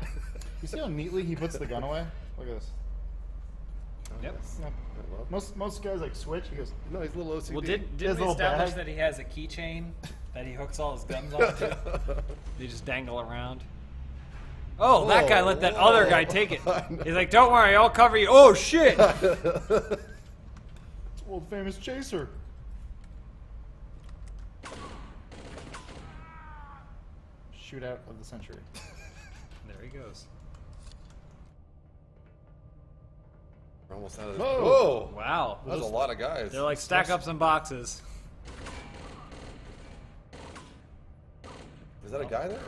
You see how neatly he puts the gun away? Look at this. Yep. Yeah. well, Most most guys like switch. He goes. no, he's a little OCD. Well, did, didn't we establish bag. that he has a keychain that he hooks all his guns onto? they just dangle around. Oh, that guy let that whoa. other guy take it. He's like, "Don't worry, I'll cover you." Oh shit! It's old famous chaser. Shootout of the century. there he goes. We're almost out of Whoa. Whoa! Wow. That's a lot of guys. They're like, stack up some boxes. Is that a guy there?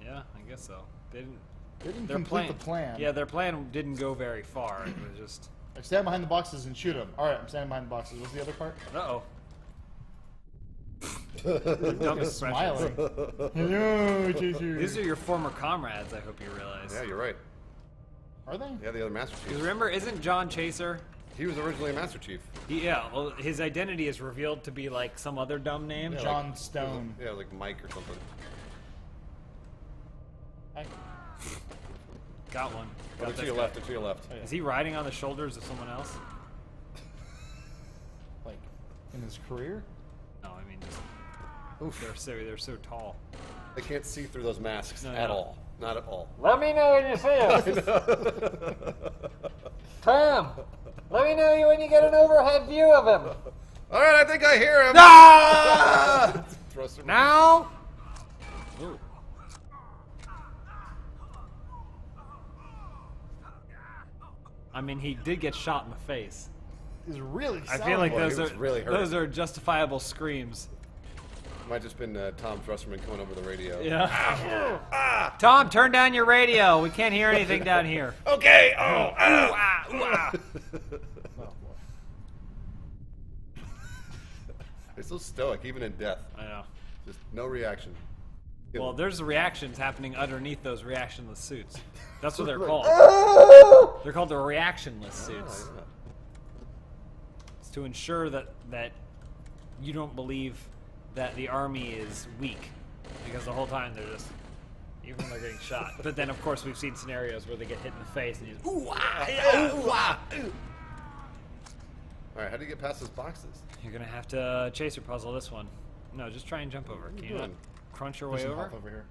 Yeah, I guess so. They didn't. They didn't Their complete plan, the plan. Yeah, their plan didn't go very far. It was just. I stand behind the boxes and shoot them. All right, I'm standing behind the boxes. What's the other part? Uh oh. Dumb expressions. smiling. Hello, chaser. These are your former comrades. I hope you realize. Yeah, you're right. Are they? Yeah, the other Master Because Chief. remember, isn't John Chaser? He was originally a Master Chief. He, yeah, well, his identity is revealed to be like some other dumb name. Yeah, John like- Stone. Yeah, like Mike or something. I- Got one. Oh, to your guy. left, to your left. Oh, yeah. Is he riding on the shoulders of someone else? Like in his career? No, I mean just Oof. they're so they're so tall. They can't see through those masks No, at no. all. Not at all. Let me know when you see him. Tom, let me know when you get an overhead view of him. All right, I think I hear him. Ah! Thrust him. now. I mean, he did get shot in the face. He's really. I feel like Well, he those was are really hurt. those are justifiable screams. Might just been uh, Tom Thrusterman coming over the radio. Yeah. Tom, turn down your radio. We can't hear anything down here. Okay. Oh. Ooh, ah, ooh, ah. Oh, boy. They're so stoic, even in death. I know. Just no reaction. Well, there's reactions happening underneath those reactionless suits. That's what they're called. They're called the reactionless suits. Oh, yeah. It's to ensure that that you don't believe that the army is weak, because the whole time they're just even when they're getting shot. But then, of course, we've seen scenarios where they get hit in the face and you just, ooh, ah, yeah, ooh, ah. All right, how do you get past those boxes? You're gonna have to chase chaser puzzle this one. No, just try and jump over. Can you not doing? Crunch your There's way some over? health over here.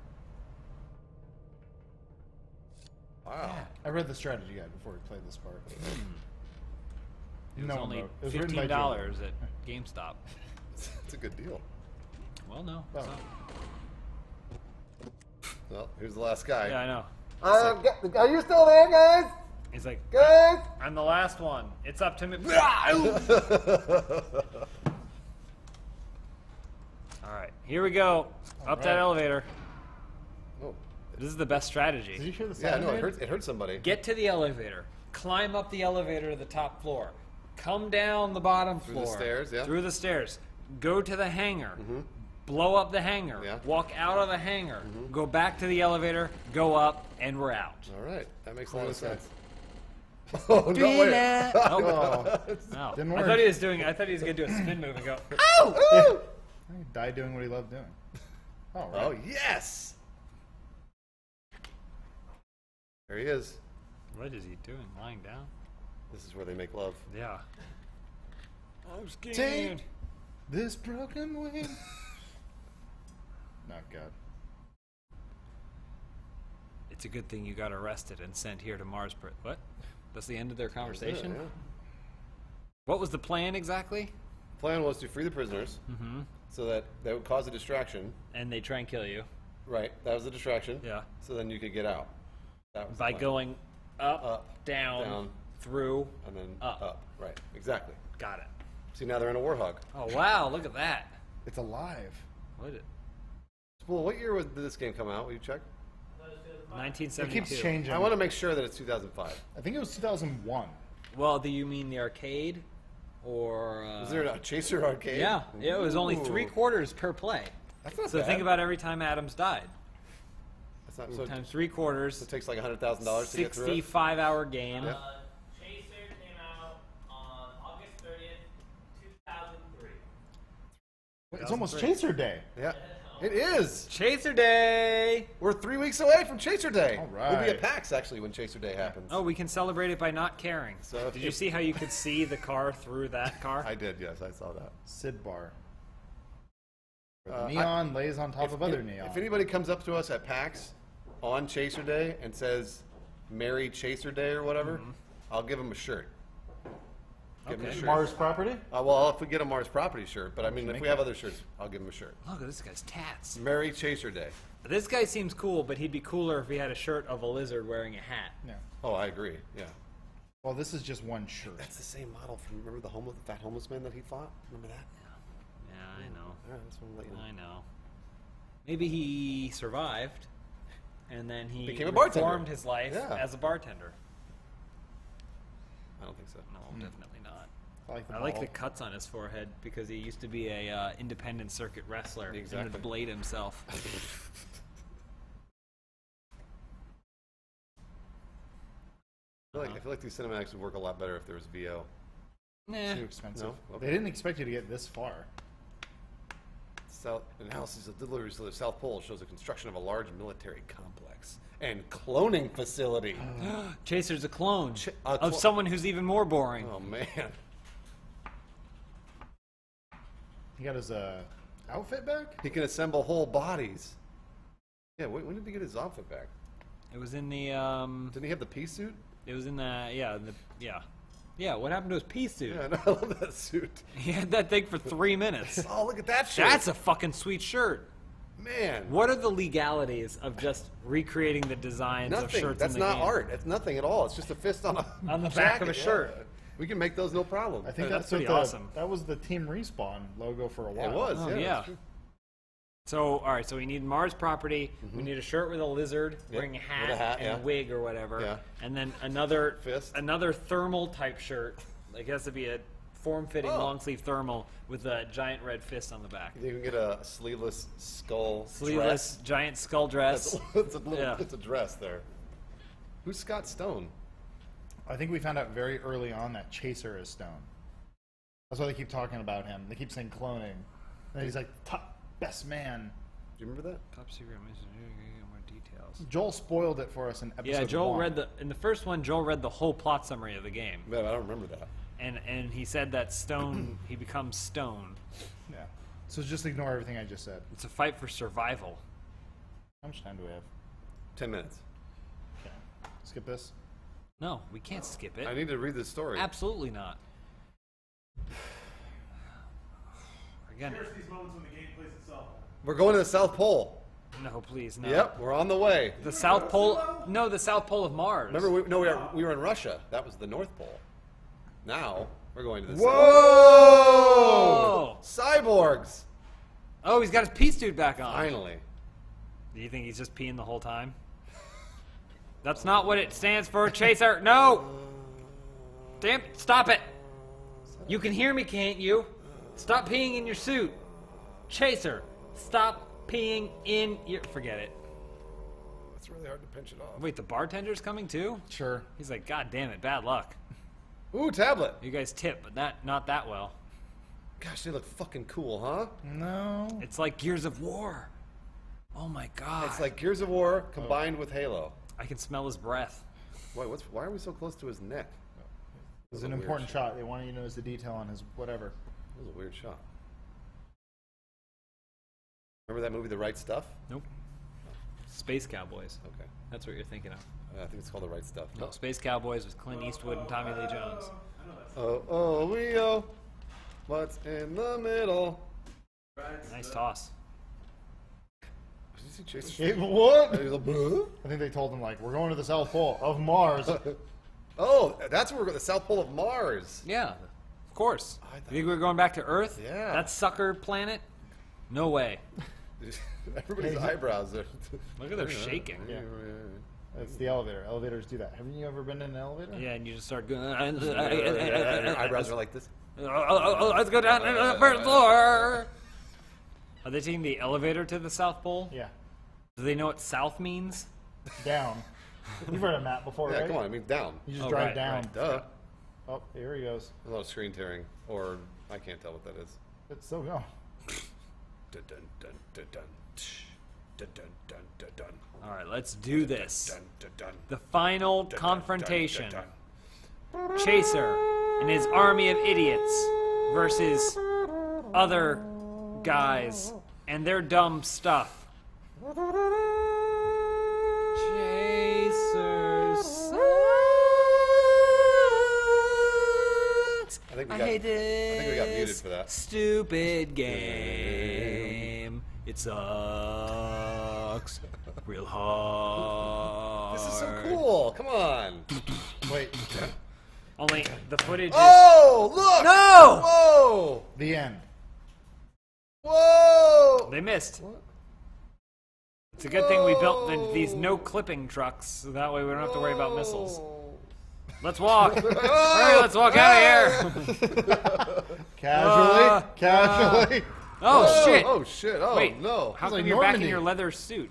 Wow. I read the strategy guide before we played this part. It was No only. It was fifteen dollars at GameStop. It's a good deal. Well, no. Oh. so- Well, here's the last guy. Yeah, I know. Um, are you still there, guys? He's like, Guys? I'm the last one. It's up to me. All right, here we go. Up that elevator. Oh. This is the best strategy. Did you hear the Yeah, sound? no, it made? hurt. It hurt somebody. Get to the elevator. Climb up the elevator to the top floor. Come down the bottom floor. Through the stairs, yeah. Through the stairs. Go to the hangar. Mm -hmm. Blow up the hangar. Yeah. Walk out of the hangar. Mm -hmm. Go back to the elevator. Go up, and we're out. All right, that makes a lot of Cool as sense. Oh no! Wait. Oh, Oh, no. Didn't I thought he was doing. I thought he was gonna do a spin move and go. he died doing what he loved doing. Oh, right. Oh yes! There he is. What is he doing? Lying down? This is where they make love. Yeah. I'm scared. Take this broken wing. Not God. It's a good thing you got arrested and sent here to Marsport. What? That's the end of their That's it, conversation. yeah. What was the plan exactly? Plan was to free the prisoners, Mm-hmm. So that that would cause a distraction. And they try and kill you. Right, that was the distraction. Yeah. So then you could get out. That was the By plan. going up, Up, down, down. through. and then up. up. Right, exactly. Got it. See, now they're in a warhog. Oh wow! Look at that. It's alive. What? It, Well, what year was, did this game come out? Will you check? Uh, It keeps changing. I want to make sure that it's 2005. I think it was 2001. Well, do you mean the arcade, or? Uh, Is there a Chaser arcade? Yeah, yeah. It was only Ooh. three quarters per play. That's not So bad. think about every time Adams died. That's not, so Times three quarters. it takes like $100,000 to get through 65 hour game. Yeah. Uh, Chaser came out on August 30th, 2003. It's almost Chaser Day. Yeah. It is. Chaser Day. We're three weeks away from Chaser Day. All right. We'll be at. PAX actually when Chaser Day happens. Oh, we can celebrate it by not caring. So did you see how you could see the car through that car? I did. Yes, I saw that. Sid Bar. Uh, the I- neon lays on top of other if, neon. If anybody comes up to us at PAX on Chaser Day and says "Merry Chaser Day" or whatever, I'll give them a shirt. Give 'em a Okay. shirt. Mars property? Uh, well, if we get a Mars Property shirt, but I mean, if make we have other shirts, I'll give him a shirt. Look at this guy's tats. Merry Chaser Day. This guy seems cool, but he'd be cooler if he had a shirt of a lizard wearing a hat. Yeah. Oh, I agree. Yeah. Well, this is just one shirt. That's the same model from remember the homeless, the fat homeless man that he fought. Remember that? Yeah, I know. All right, that's what I'm letting you know. I know. Maybe he survived, and then he Became a bartender. reformed his life Yeah. as a bartender. I don't think so. No, definitely not. I like the, I like the cuts on his forehead because he used to be a uh, independent circuit wrestler and Exactly. would blade himself. I feel, like, I feel like these cinematics would work a lot better if there was VO. nah. Too expensive. No? Okay. They didn't expect you to get this far. South analysis of deliveries to the South Pole shows the construction of a large military complex and cloning facility. Chaser's a clone Ch- a of someone who's even more boring. oh man, He got his uh, outfit back? he can assemble whole bodies. Yeah, when, when did he get his outfit back? It was in the um. Didn't he have the pea suit? It was in the yeah the yeah yeah. What happened to his pea suit? Yeah, no, I love that suit. He had that thing for three minutes. Oh, look at that shirt. That's a fucking sweet shirt. man. What are the legalities of just recreating the designs of Nothing. shirts? That's in the not game? art. It's nothing at all. It's just a fist on a On the back of a shirt. yeah. We can make those no problem. I think Uh, that's, that's pretty what the, awesome. That was the Team Respawn logo for a while. it was. Oh, yeah. yeah. So, all right. So we need Mars property. We need a shirt with a lizard wearing a hat, a hat, and yeah. a wig or whatever. Yeah. And then another Fist. another thermal type shirt. Like it has to be a form-fitting Oh. long sleeve thermal with a giant red fist on the back. You can get a sleeveless skull Sleeveless dress. giant skull dress. That's a, it's, a little, Yeah. it's a dress there. Who's Scott Stone? I think we found out very early on that Chaser is Stone. That's why they keep talking about him. They keep saying cloning. And he's like top best man. Do you remember that? Top secret mission. More details. Joel spoiled it for us in episode Yeah, Joel one. read the in the first one. Joel read the whole plot summary of the game, Man, I don't remember that. and and he said that Stone he becomes Stone. Yeah. So just ignore everything I just said. It's a fight for survival. How much time do we have? Ten minutes. Okay. Skip this. No, we can't skip it. I need to read the story. Absolutely not. Again, these moments when the game plays itself. We're going to the South Pole. no, please, no. Yep, we're on the way. The South Pole. No, the South Pole of Mars. Remember, we, no, we were, we were in Russia. That was the North Pole. Now we're going to the South. Whoa! Cyborgs! Oh, he's got his pea suit back on. Finally. Do you think he's just peeing the whole time? That's not what it stands for, Chaser. No! Damn, stop it! You can hear me, can't you? Stop peeing in your suit. Chaser, stop peeing in your. Forget it. It's really hard to pinch it off. Wait, the bartender's coming too? Sure. He's like, God damn it, bad luck. Ooh, tablet. You guys tip, but not not that well. Gosh, they look fucking cool, huh? No. It's like Gears of War. Oh my god. It's like Gears of War combined with Halo. I can smell his breath. Wait, what's, why are we so close to his neck? It's That an was a weird important shot. They wanted you to notice the detail on his whatever. That was a weird shot. Remember that movie, The Right Stuff? Nope. Space Cowboys. Okay. That's what you're thinking of. Uh, I think it's called The Right Stuff. No, Space Cowboys with Clint Eastwood and Tommy Lee Jones. Oh, oh, we oh. What's in the middle? Nice toss. Did you see Chase? Hey, what? He like, "Huh?" I think they told him like we're going to the South Pole of Mars. Oh, that's where we're going. The South Pole of Mars. Yeah, of course. I You think we're going back to Earth? Yeah. That sucker planet? No way. Everybody's eyebrows are. Look at their shaking. Yeah. It's the elevator. Elevators do that. Haven't you ever been in an elevator? Yeah, and you just start going. And your eyebrows are like this. Let's go down to the first floor. Are they taking the elevator to the South Pole? Yeah. Do they know what South means? Down. You've heard of map before, Yeah, right? come on. I mean, down. You just Oh, drive right, down. right. Duh. Oh, here he goes. A lot of screen tearing, or I can't tell what that is. It's still going. Dun dun dun dun dun. Tsh. Dun dun dun dun dun. All right, let's do this. Dun dun dun. The final Dun, dun, confrontation. dun, dun, Chaser and his army of idiots versus other guys and their dumb stuff. Chasers. I think we I got- hate this I think we got muted for that. stupid game. It sucks real hard. This is so cool. Come on. Wait. Only the footage is. Oh, look. No! Whoa. The end. Whoa. They missed. It's a good thing we built the, these no clipping trucks, so that way we don't have to worry about missiles. Let's walk. Hurry, let's walk out of here. Casually. Uh, casually. Oh Whoa, shit! Oh shit. Oh Wait, no. How It's come like you're back in your leather suit?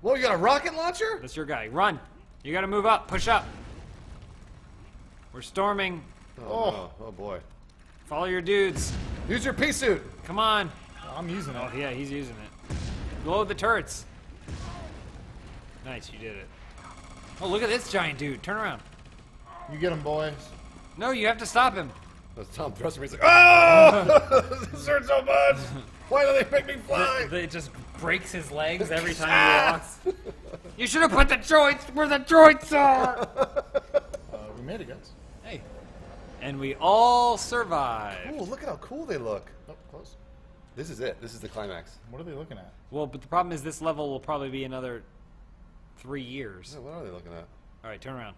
Whoa, you got a rocket launcher? That's your guy. Run. You gotta move up. Push up. We're storming. Oh, no. oh boy. Follow your dudes. Use your pea suit. Come on. I'm using Oh it. Oh, yeah, he's using it. Blow the turrets. Nice, you did it. Oh, look at this giant dude. Turn around. You get him, boys. No, you have to stop him. That's Tom Thrusting. He's like, oh, this hurts so much. Why do they make me fly? It just breaks his legs every time he walks. You should have put the droids where the droids are. Uh, we made it, guys. Hey. And we all survive. Oh, look at how cool they look. Close. This is it. This is the climax. What are they looking at? Well, but the problem is this level will probably be another three years. Oh, What are they looking at? All right, turn around.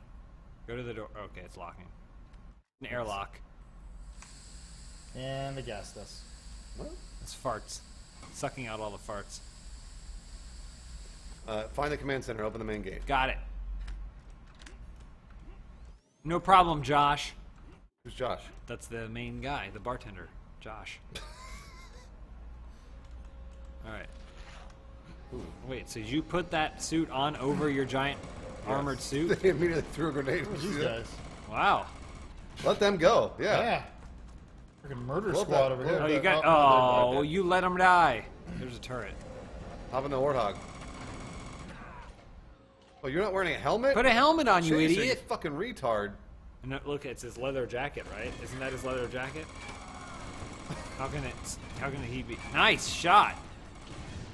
Go to the door. Okay, it's locking. An airlock. And they gassed us. What? It's farts. Sucking out all the farts. Uh, find the command center. Open the main gate. Got it. No problem, Josh. Who's Josh? That's the main guy, the bartender, Josh. All right. Wait, so you put that suit on over your giant armored suit? They immediately threw a grenade. These guys. Wow. Let them go. Yeah. Yeah. Freaking murder Blow squad that- over blow here. Oh, you got. oh, Oh, you let them die. There's a turret. Hop in the warthog. Oh, you're not wearing a helmet? Put a helmet on, you Chaser, idiot. fucking retard. No, look, it's his leather jacket, right? Isn't that his leather jacket? How can it? How can he be? Nice shot.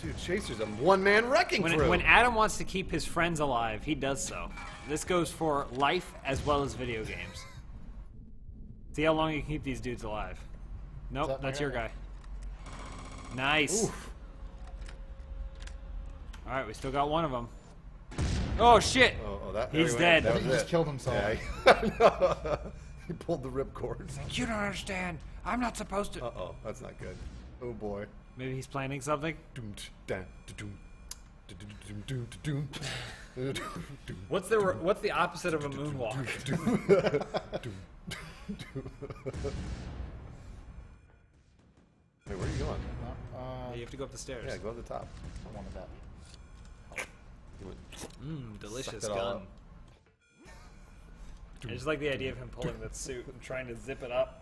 Dude, Chaser's a one-man wrecking When, crew. when Adam wants to keep his friends alive, he does so. This goes for life as well as video games. See how long you can keep these dudes alive. Nope, that that's your guy? guy. Nice. Oof. All right, we still got one of them. Oh shit! Oh, oh, that, He's there he went. dead. That I was think he it. just killed himself. Yeah, he, he pulled the ripcord. You don't understand. I'm not supposed to. Uh-oh, that's not good. Oh, boy. Maybe he's planning something. What's the what's the opposite of a moonwalk? doom, doom, doom. Hey, where are you going? Uh, you have to go up the stairs. Yeah, go to the top. I wanted that. You Mmm, delicious Sucked it all gun. I just like the idea of him pulling that suit and trying to zip it up.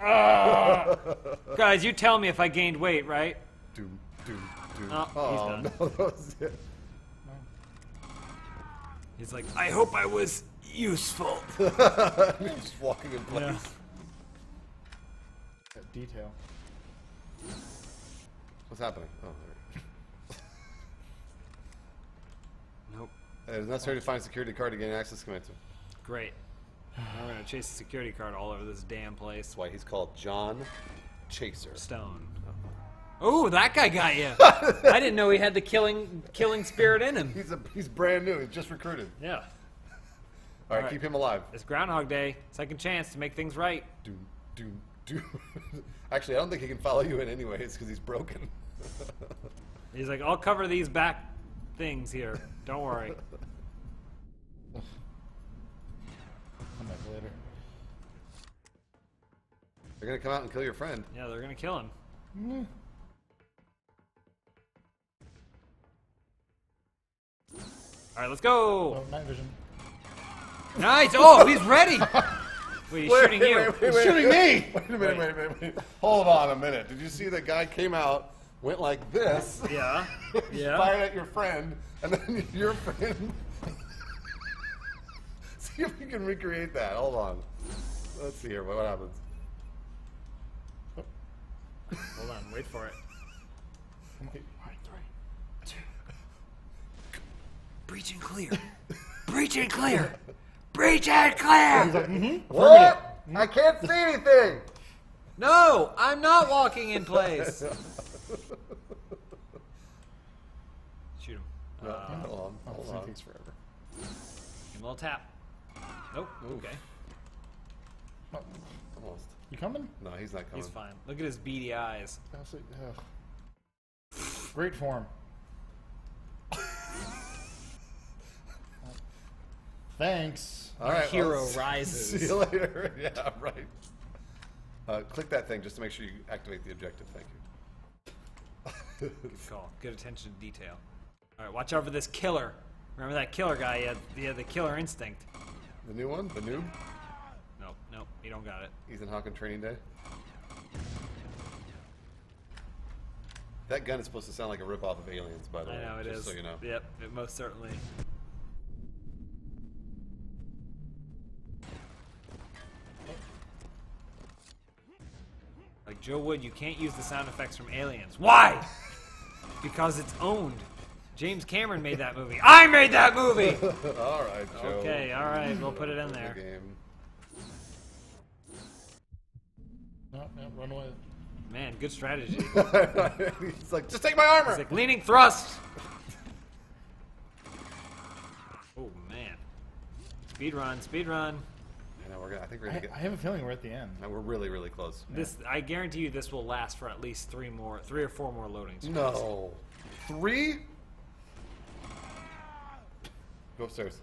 Ah! Guys, you tell me if I gained weight, right? Doom, doom, doom. Oh, he's oh, done. no, that was it. He's like, I hope I was useful. Just walking in place. Yeah. That detail. What's happening? Oh, there. Nope. It is necessary to find a security card to gain access to command center. Great. We're gonna chase the security card all over this damn place. That's why he's called John Chaser. Stone. Oh, that guy got you. I didn't know he had the killing killing spirit in him. He's a he's brand new. He's just recruited. Yeah. All right, All right. keep him alive. It's Groundhog Day. Second chance to make things right. Do do do. Actually, I don't think he can follow you in anyways because he's broken. He's like, I'll cover these back things here. Don't worry. Come back later. They're gonna come out and kill your friend. Yeah, they're gonna kill him. Mm. All right, let's go. Oh, night vision. Nice. Oh, he's ready. Wait, he's shooting you. He's shooting me. Wait a minute, wait a minute, wait. Hold on a minute. Did you see the guy came out, went like this, Yeah. Yeah. fired at your friend, and then your friend. See if we can recreate that. Hold on. Let's see here. What, what happens? Hold on. Wait for it. Okay. Breach and clear. Breach and clear. Breach and clear. What? I can't see anything. No, I'm not walking in place. Shoot him. No, Uh, hold on. Oh, Hold this on. takes forever. give him a little tap. Nope. Okay. Oh, Almost. you coming? No, he's not coming. He's fine. Look at his beady eyes. I'll ugh. Great form. Thanks. All right. hero well, see you later. yeah, right. Uh, click that thing just to make sure you activate the objective. Thank you. Good call. Good attention to detail. All right, watch out for this killer. Remember that killer guy? He had, he had the killer instinct. The new one, the noob, Nope, nope, you don't got it. Ethan Hawke on Training Day. That gun is supposed to sound like a ripoff of Aliens, by the I way. know it just is. So you know. Yep, it most certainly. Like Joe Wood, you can't use the sound effects from Aliens. Why? because it's owned. James Cameron made that movie. I made that movie. all right, Joe. okay, all right, we'll put it in there. game. No, no, run away. Man, good strategy. He's like, just take my armor. It's like leaning thrust. Oh man. Speed run, speed run. I know we're gonna. I think we're gonna get. I have a feeling we're at the end. no, we're really, really close. This I guarantee you this will last for at least three more three or four more loadings. No. Three? Go upstairs.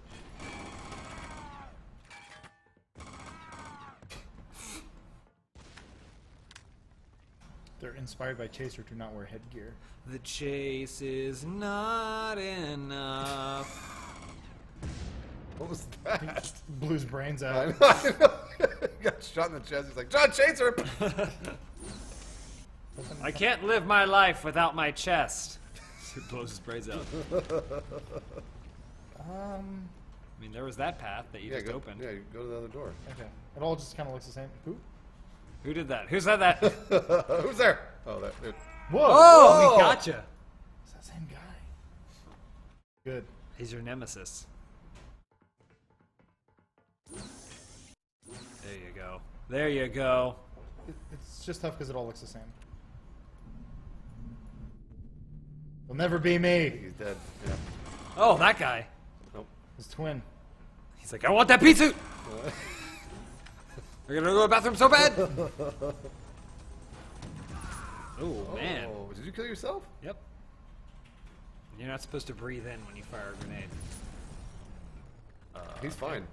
They're inspired by Chaser to not wear headgear. The chase is not enough. What was that? Blew his brains I out. know, I know. he got shot in the chest. He's like, John Chaser! I can't live my life without my chest. He blows his brains out. Um. I mean, there was that path that you yeah, just go, opened. yeah, go to the other door. Okay. It all just kind of looks the same. Who? Who did that? Who said that? Who's there? Oh, that. There. Whoa! oh, we gotcha. It's that same guy. Good. He's your nemesis. There you go. There you go. It, it's just tough because it all looks the same. It'll never be me. He's dead. Yeah. Oh, that guy. Nope. His twin. He's like, I want that pea suit. We're gonna go to the bathroom so bad. Oh man. Oh, did you kill yourself? Yep. You're not supposed to breathe in when you fire a grenade. Uh, He's fine.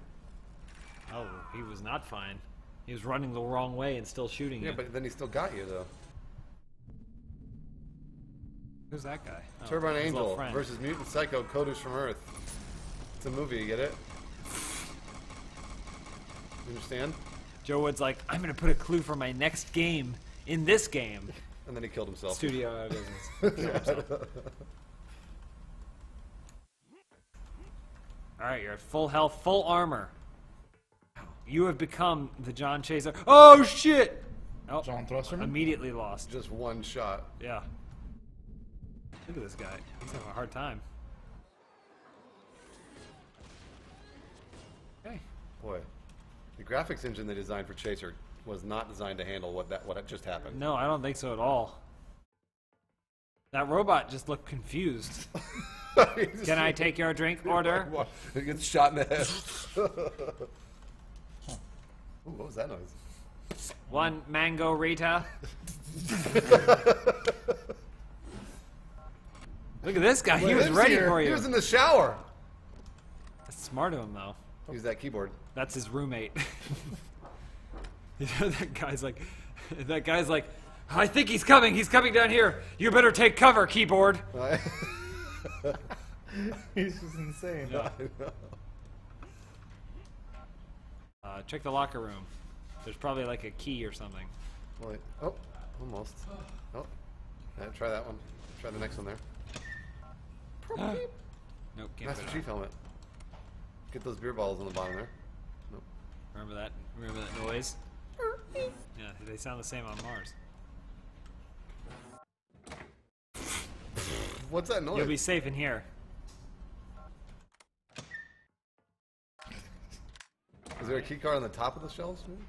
Oh, he was not fine. He was running the wrong way and still shooting Yeah, you. Yeah, but then he still got you, though. Who's that guy? Oh, Turbine his Angel versus Mutant Psycho Coders from Earth. It's a movie, you get it? You understand? Joe Wood's like, I'm gonna put a clue for my next game in this game. And then he killed himself. Studio out of business. All right, you're at full health, full armor. You have become the John Chaser. Oh shit! Oh, John Thrusterman? immediately lost. Just one shot. Yeah. Look at this guy. He's having a hard time. Boy, the graphics engine they designed for Chaser was not designed to handle what that what just happened. No, I don't think so at all. That robot just looked confused. Can I take your drink order? He gets shot in the head. Ooh, what was that noise? One mango Rita. Look at this guy. He He was ready here. for you. He was in the shower. That's smart of him, though. Use that keyboard. That's his roommate. you know, that guy's like, that guy's like, I think he's coming. He's coming down here. You better take cover, keyboard. He's just insane. Uh, check the locker room. There's probably like a key or something. Wait. Oh, almost. Oh, yeah, try that one. Try the next one there. Nope, can't Master Chief helmet. Get those beer bottles on the bottom there. Nope. Remember that? Remember that noise? Yeah, they sound the same on Mars. What's that noise? You'll be safe in here. Is there a key card on the top of the shelves? maybe?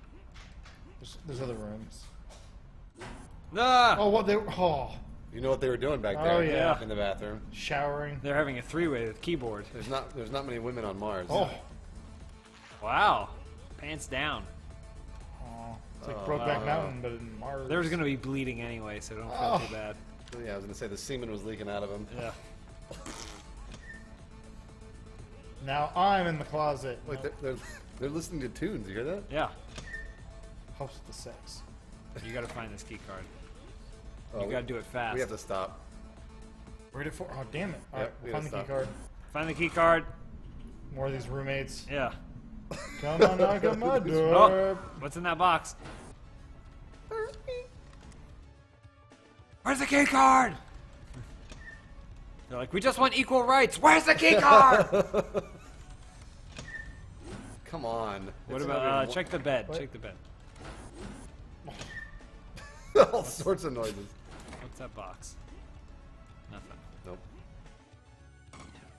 There's, there's other rooms. Ah! Oh, what they? Oh, You know what they were doing back Oh, there yeah. in the bathroom. showering. They're having a three-way with keyboard. There's not there's not many women on Mars. Oh, Wow. Pants down. oh. it's like oh, Brokeback wow. Mountain, but in Mars. There was gonna be bleeding anyway, so don't feel Oh. too bad. Yeah, I was gonna say the semen was leaking out of him. Yeah. Now I'm in the closet. Wait, they're, they're, they're listening to tunes. You hear that? Yeah. Helps with the sex. You gotta find this key card. Oh, You we- gotta do it fast. We have to stop. Where'd it for? Oh, damn it! All right, we we'll find the gotta key card. Find the key card. More of these roommates. Yeah. Come on, knock on my Oh, door. what's in that box? Where's the key card? They're like, we just want equal rights. Where's the key card? Come on. what It's about uh, check the bed? What? Check the bed. all sorts of noises. What's that box? Nothing. Nope.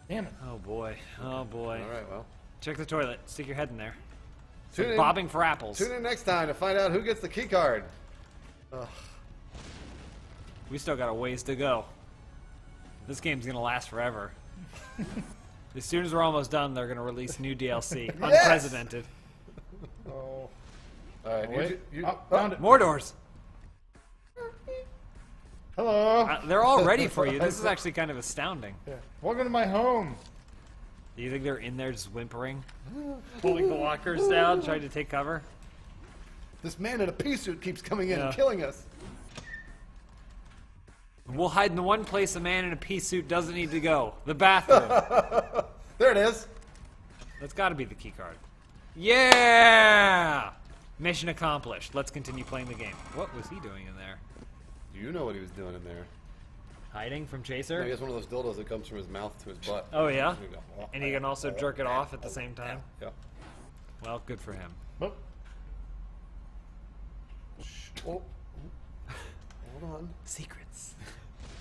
Damn it! Oh boy. Oh boy. All right. Well, Check the toilet. Stick your head in there. It's Tune like in- bobbing for apples. tune in next time to find out who gets the key card. We still got a ways to go. This game's gonna last forever. as soon as we're almost done, they're gonna release new DLC, unprecedented. Oh, All right. you wait. you- oh, found it. More doors. Hello. Uh, they're all ready for you. This is actually kind of astounding. Yeah. Welcome to my home. Do you think they're in there just whimpering, pulling the lockers down, trying to take cover? This man in a pea suit keeps coming in Yeah. and killing us. We'll hide in the one place a man in a pea suit doesn't need to go: the bathroom. There it is. That's got to be the key card. Yeah! Mission accomplished. Let's continue playing the game. What was he doing in there? You know what he was doing in there. Hiding from No, Chaser? he has one of those dildos that comes from his mouth to his butt. Oh yeah, There you and he can also jerk it off at the same time. Yeah. Well, good for him. Oh, Oh. Hold on. Secrets.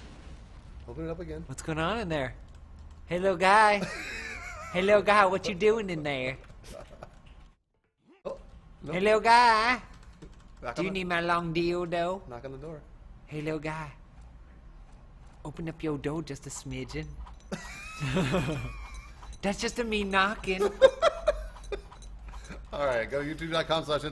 Open it up again. What's going on in there? Hey, little guy. hey, little guy. What you doing in there? Oh. No. Hey, little guy. Knock Do you the- need my long dildo? Knock on the door. Hey, little guy. Open up your door just a smidgen. That's just a me knocking. All right. Go to youtube.com slash